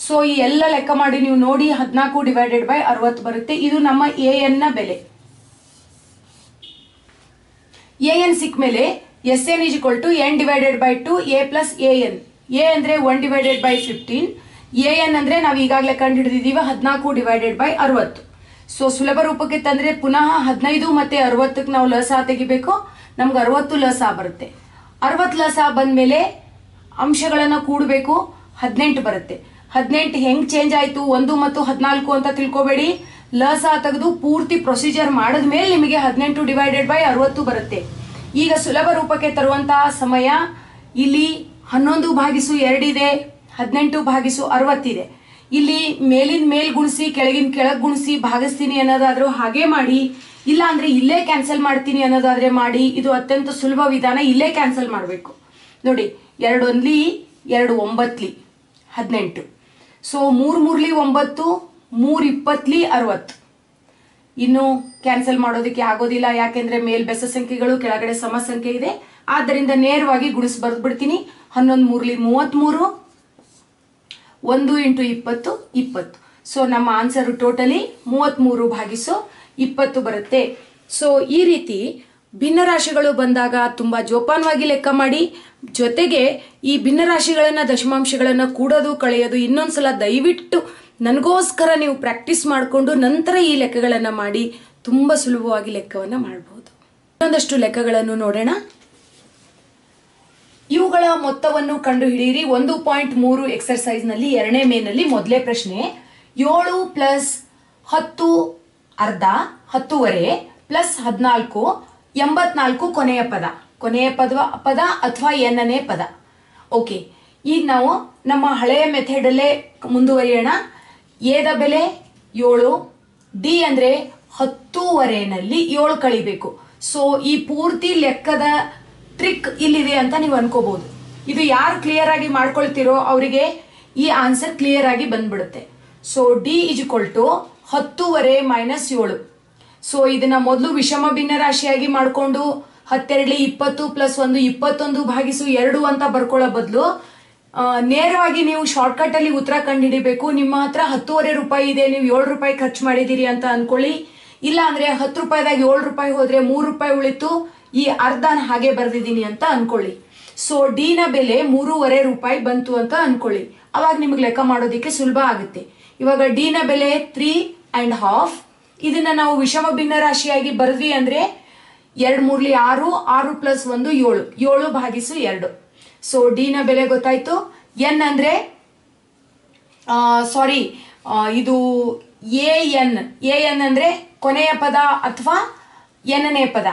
ಸೊ ಈ ಎಲ್ಲ ಲೆಕ್ಕ ಮಾಡಿ ನೀವು ನೋಡಿ ಹದಿನಾಲ್ಕು ಡಿವೈಡೆಡ್ ಬೈ ಅರವತ್ತು ಬರುತ್ತೆ. ಇದು ನಮ್ಮ ಎ ಎನ್ನ ಬೆಲೆ. ಎ ಎನ್ ಸಿಕ್ಕ ಮೇಲೆ S N is equal to N divided by two A plus A N A ಅಂದ್ರೆ one divided by fifteen A N ಅಂದ್ರೆ ನಾವು ಈಗಾಗಲೇ ಕಂಡು ಹಿಡಿದಿದ್ದೀವಿ ಹದಿನಾಲ್ಕು ಡಿವೈಡೆಡ್ ಬೈ ಅರವತ್ತು. ಸೊ ಸುಲಭ ರೂಪಕ್ಕೆ ತಂದ್ರೆ ಪುನಃ ಹದಿನೈದು ಮತ್ತೆ ಅರವತ್ತಕ್ಕೆ ನಾವು ಲಸ ತೆಗಿಬೇಕು. ನಮ್ಗೆ ಅರವತ್ತು ಲಸ ಬರುತ್ತೆ. ಅರವತ್ತು ಲಸ ಬಂದ್ಮೇಲೆ ಅಂಶಗಳನ್ನು ಕೂಡಬೇಕು, ಹದಿನೆಂಟು ಬರುತ್ತೆ. ಹದಿನೆಂಟು ಹೆಂಗ್ ಚೇಂಜ್ ಆಯ್ತು? ಒಂದು ಮತ್ತು ಹದಿನಾಲ್ಕು ಅಂತ ತಿಳ್ಕೊಬೇಡಿ. ಲಸ ತೆಗೆದು ಪೂರ್ತಿ ಪ್ರೊಸೀಜರ್ ಮಾಡಿದ್ಮೇಲೆ ನಿಮಗೆ ಹದಿನೆಂಟು ಡಿವೈಡೆಡ್ ಬೈ ಅರವತ್ತು ಬರುತ್ತೆ. ಈಗ ಸುಲಭ ರೂಪಕ್ಕೆ ತರುವಂತಹ ಸಮಯ ಇಲ್ಲಿ ಹನ್ನೊಂದು ಭಾಗಿಸು ಎರಡಿದೆ ಹದಿನೆಂಟು ಭಾಗಿಸು ಅರವತ್ತಿದೆ ಇಲ್ಲಿ ಮೇಲಿನ ಮೇಲ್ ಗುಣಿಸಿ, ಕೆಳಗಿನ ಕೆಳಗ್ ಗುಣಿಸಿ, ಭಾಗಿಸ್ತೀನಿ ಅನ್ನೋದಾದ್ರೂ ಹಾಗೆ ಮಾಡಿ ಇಲ್ಲ ಅಂದ್ರೆ ಇಲ್ಲೇ ಕ್ಯಾನ್ಸಲ್ ಮಾಡ್ತೀನಿ ಅನ್ನೋದಾದ್ರೆ ಮಾಡಿ, ಇದು ಅತ್ಯಂತ ಸುಲಭ ವಿಧಾನ, ಇಲ್ಲೇ ಕ್ಯಾನ್ಸಲ್ ಮಾಡಬೇಕು. ನೋಡಿ ಎರಡೊಂದ್ಲಿ ಎರಡು ಒಂಬತ್ಲಿ, ಹದಿನೆಂಟು. ಸೊ ಮೂರ್ ಮೂರ್ಲಿ ಒಂಬತ್ತು, ಮೂರ್ ಇಪ್ಪತ್ಲಿ ಅರವತ್ತು. ಇನ್ನು ಕ್ಯಾನ್ಸಲ್ ಮಾಡೋದಕ್ಕೆ ಆಗೋದಿಲ್ಲ, ಯಾಕೆಂದ್ರೆ ಮೇಲ್ ಬೆಸ ಸಂಖ್ಯೆಗಳು, ಕೆಳಗಡೆ ಸಮ ಸಂಖ್ಯೆ ಇದೆ. ಆದ್ದರಿಂದ ನೇರವಾಗಿ ಗುಣಿಸ್ ಬರೆದು ಬಿಡ್ತೀನಿ ಹನ್ನೊಂದು ಮೂರ್ಲಿ ಮೂವತ್ತ್ಮೂರು ಒಂದು ಇಂಟು ಇಪ್ಪತ್ತು ಇಪ್ಪತ್ತು. ಸೊ ನಮ್ಮ ಆನ್ಸರ್ ಟೋಟಲಿ ಮೂವತ್ತ್ಮೂರು ಭಾಗಿಸು. ಇಪ್ಪತ್ತು ಬರುತ್ತೆ. ಸೊ ಈ ರೀತಿ ಭಿನ್ನ ರಾಶಿಗಳು ಬಂದಾಗ ತುಂಬಾ ಜೋಪಾನವಾಗಿ ಲೆಕ್ಕ ಮಾಡಿ, ಜೊತೆಗೆ ಈ ಭಿನ್ನರಾಶಿಗಳನ್ನ, ದಶಮಾಂಶಗಳನ್ನ ಕೂಡೋದು, ಕಳೆಯೋದು ಇನ್ನೊಂದ್ಸಲ ದಯವಿಟ್ಟು ನನಗೋಸ್ಕರ ನೀವು ಪ್ರಾಕ್ಟೀಸ್ ಮಾಡಿಕೊಂಡು ನಂತರ ಈ ಲೆಕ್ಕಗಳನ್ನು ಮಾಡಿ ತುಂಬಾ ಸುಲಭವಾಗಿ ಲೆಕ್ಕವನ್ನ ಮಾಡಬಹುದು ಇನ್ನೊಂದಷ್ಟು ಲೆಕ್ಕಗಳನ್ನು ನೋಡೋಣ. ಇವುಗಳ ಮೊತ್ತವನ್ನು ಕಂಡುಹಿಡಿಯಿರಿ. ಒಂದು ಪಾಯಿಂಟ್ ಮೂರು ಎಕ್ಸರ್ಸೈಸ್ನಲ್ಲಿ, ಎರಡನೇ ಮೇನಲ್ಲಿ ಮೊದಲೇ ಪ್ರಶ್ನೆ. ಏಳು ಪ್ಲಸ್ ಹತ್ತು ಅರ್ಧ, ಹತ್ತುವರೆ ಪ್ಲಸ್ ಹದಿನಾಲ್ಕು, ಎಂಬತ್ನಾಲ್ಕು ಕೊನೆಯ ಪದ. ಕೊನೆಯ ಪದ ಪದ ಅಥವಾ ಎನ್ನನೇ ಪದ. ಓಕೆ ಈಗ ನಾವು ನಮ್ಮ ಹಳೆಯ ಮೆಥಡಲ್ಲೇ ಮುಂದುವರಿಯೋಣ. ಎದ ಬೆಲೆ? ಏಳು. ಡಿ ಅಂದರೆ ಹತ್ತೂವರೆನಲ್ಲಿ ಏಳು ಕಳಿಬೇಕು. ಸೊ ಈ ಪೂರ್ತಿ ಲೆಕ್ಕದ ಟ್ರಿಕ್ ಇಲ್ಲಿದೆ ಅಂತ ನೀವು ಅನ್ಕೋಬಹುದು. ಇದು ಯಾರು ಕ್ಲಿಯರ್ ಆಗಿ ಮಾಡ್ಕೊಳ್ತಿರೋ ಅವರಿಗೆ ಈ ಆನ್ಸರ್ ಕ್ಲಿಯರ್ ಆಗಿ ಬಂದ್ಬಿಡುತ್ತೆ. So D is equal to ಹತ್ತೂವರೆ ಮೈನಸ್ ಏಳು. ಸೊ ಇದನ್ನ ಮೊದಲು ವಿಷಮ ಭಿನ್ನ ರಾಶಿಯಾಗಿ ಮಾಡಿಕೊಂಡು ಹತ್ತೆರಡು ಇಪ್ಪತ್ತು ಪ್ಲಸ್ ಒಂದು ಇಪ್ಪತ್ತೊಂದು ಭಾಗಿಸು ಎರಡು ಅಂತ ಬರ್ಕೊಳ್ಳೋ ಬದಲು ನೇರವಾಗಿ ನೀವು ಶಾರ್ಟ್ಕಟ್ ಅಲ್ಲಿ ಉತ್ತರ ಕಂಡುಹಿಡಿಬೇಕು ನಿಮ್ಮ ಹತ್ರ ಹತ್ತುವರೆ ರೂಪಾಯಿ ಇದೆ, ನೀವು ಏಳು ರೂಪಾಯಿ ಖರ್ಚು ಮಾಡಿದ್ದೀರಿ ಅಂತ ಅನ್ಕೊಳ್ಳಿ. ಇಲ್ಲ ಅಂದ್ರೆ ಹತ್ತು ರೂಪಾಯಿದಾಗ ಏಳು ರೂಪಾಯಿ ಹೋದ್ರೆ ಮೂರು ರೂಪಾಯಿ ಉಳಿತು. ಈ ಅರ್ಧನ ಹಾಗೆ ಬರ್ದಿದ್ದೀನಿ ಅಂತ ಅನ್ಕೊಳ್ಳಿ. ಸೊ ಡಿನ ಬೆಲೆ ಮೂರುವರೆ ರೂಪಾಯಿ ಬಂತು ಅಂತ ಅನ್ಕೊಳ್ಳಿ. ಅವಾಗ ನಿಮಗೆ ಲೆಕ್ಕ ಮಾಡೋದಿಕ್ಕೆ ಸುಲಭ ಆಗುತ್ತೆ. ಇವಾಗ ಡಿನ ಬೆಲೆ ತ್ರೀ ಅಂಡ್ ಹಾಫ್ ಇದನ್ನ ನಾವು ವಿಷಮ ಭಿನ್ನ ರಾಶಿಯಾಗಿ ಬರೆದ್ವಿ ಅಂದ್ರೆ ಎರಡ್ ಮೂರ್ಲಿ ಆರು ಆರು ಪ್ಲಸ್ ಒಂದು ಏಳು. ಏಳು ಭಾಗಿಸು ಎರಡು. ಸೊ ಡಿ ನ ಬೆಲೆ ಗೊತ್ತಾಯ್ತು. ಎನ್ ಅಂದ್ರೆ ಸಾರಿ ಇದು ಎ ಎನ್ ಎ ಎನ್ ಅಂದ್ರೆ ಕೊನೆಯ ಪದ ಅಥವಾ ಎನ್ನನೇ ಪದ.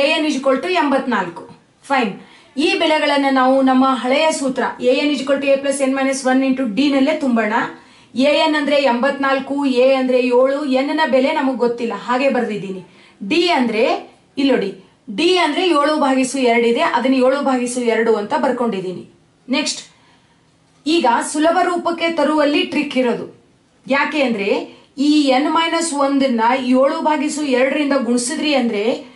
ಎ ಎನ್ ಇಜ್ಕೊಳ್ ಟು ಎಂಬತ್ನಾಲ್ಕು. ಫೈನ್ ಈ ಬೆಲೆಗಳನ್ನು ನಾವು ನಮ್ಮ ಹಳೆಯ ಸೂತ್ರ a n equal to a plus n minus one into d ನಲ್ಲೇ ತುಂಬೋಣ. ಎ ಎನ್ ಅಂದ್ರೆ ಎಂಬತ್ನಾಲ್ಕು, ಎ ಅಂದ್ರೆ ಏಳು, ಎನ್ನ ಬೆಲೆ ನಮಗೆ ಗೊತ್ತಿಲ್ಲ, ಹಾಗೆ ಬರ್ದಿದ್ದೀನಿ. ಡಿ ಅಂದ್ರೆ ಇಲ್ಲೋಡಿ ಡಿ ಅಂದ್ರೆ ಏಳು ಭಾಗಿಸು ಎರಡಿದೆ ಅದನ್ನ ಏಳು ಭಾಗಿಸು ಎರಡು ಅಂತ ಬರ್ಕೊಂಡಿದ್ದೀನಿ. ನೆಕ್ಸ್ಟ್ ಈಗ ಸುಲಭ ರೂಪಕ್ಕೆ ತರುವಲ್ಲಿ ಟ್ರಿಕ್ ಇರೋದು. ಯಾಕೆ ಅಂದ್ರೆ, ಈ ಎನ್ ಮೈನಸ್ ಒಂದನ್ನ ಏಳು ಭಾಗಿಸು ಎರಡರಿಂದ ಗುಣಿಸಿದ್ರಿ ಅಂದ್ರೆ,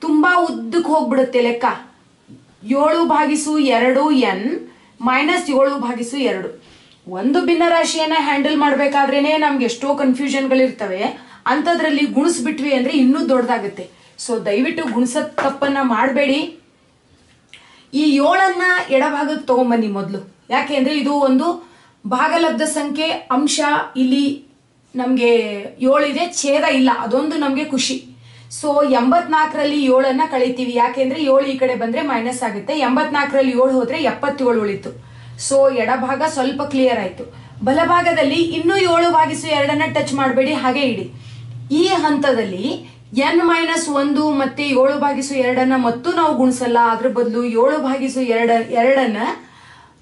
ತುಂಬಾ ಉದ್ದಕ್ಕೆ ಹೋಗ್ಬಿಡುತ್ತೆ ಲೆಕ್ಕ. ಏಳು ಭಾಗಿಸು ಎರಡು ಎನ್ ಮೈನಸ್ ಏಳು ಭಾಗಿಸು ಎರಡು. ಒಂದು ಭಿನ್ನರಾಶಿಯನ್ನ ಹ್ಯಾಂಡಲ್ ಮಾಡ್ಬೇಕಾದ್ರೇನೆ ನಮ್ಗೆ ಎಷ್ಟೋ ಕನ್ಫ್ಯೂಷನ್ಗಳಿರ್ತವೆ. ಅಂಥದ್ರಲ್ಲಿ ಗುಣಿಸ್ಬಿಟ್ವಿ ಅಂದ್ರೆ ಇನ್ನೂ ದೊಡ್ಡದಾಗುತ್ತೆ. ಸೊ ದಯವಿಟ್ಟು ಗುಣಿಸೋದ್ ತಪ್ಪನ್ನ ಮಾಡಬೇಡಿ. ಈ ಏಳನ್ನ ಎಡಭಾಗಕ್ಕೆ ತಗೊಂಬನ್ನಿ ಮೊದಲು. ಯಾಕೆ ಅಂದ್ರೆ ಇದು ಒಂದು ಭಾಗಲಬ್ಧ ಸಂಖ್ಯೆ ಅಂಶ. ಇಲ್ಲಿ ನಮ್ಗೆ ಏಳಿದೆ, ಛೇದ ಇಲ್ಲ. ಅದೊಂದು ನಮ್ಗೆ ಖುಷಿ. ಸೊ ಎಂಬತ್ನಾಲ್ಕರಲ್ಲಿ ಏಳನ್ನ ಕಳಿತೀವಿ. ಯಾಕೆಂದ್ರೆ ಏಳು ಈ ಕಡೆ ಬಂದ್ರೆ ಮೈನಸ್ ಆಗುತ್ತೆ. ಎಂಬತ್ನಾಲ್ಕರಲ್ಲಿ ಏಳು ಹೋದ್ರೆ ಎಪ್ಪತ್ತೇಳು ಉಳಿತು. ಸೊ ಎಡಭಾಗ ಸ್ವಲ್ಪ ಕ್ಲಿಯರ್ ಆಯ್ತು. ಬಲಭಾಗದಲ್ಲಿ ಇನ್ನೂ ಏಳು ಭಾಗಿಸು ಎರಡನ್ನ ಟಚ್ ಮಾಡಬೇಡಿ, ಹಾಗೆ ಇಡಿ. ಈ ಹಂತದಲ್ಲಿ ಎನ್ ಮೈನಸ್ ಒಂದು ಮತ್ತೆ ಏಳು ಭಾಗಿಸು ಎರಡನ್ನ ಮತ್ತೂ ನಾವು ಗುಣಿಸಲ್ಲ, ಅದ್ರ ಬದಲು ಏಳು ಭಾಗಿಸು ಎರಡ, ಎರಡನ್ನ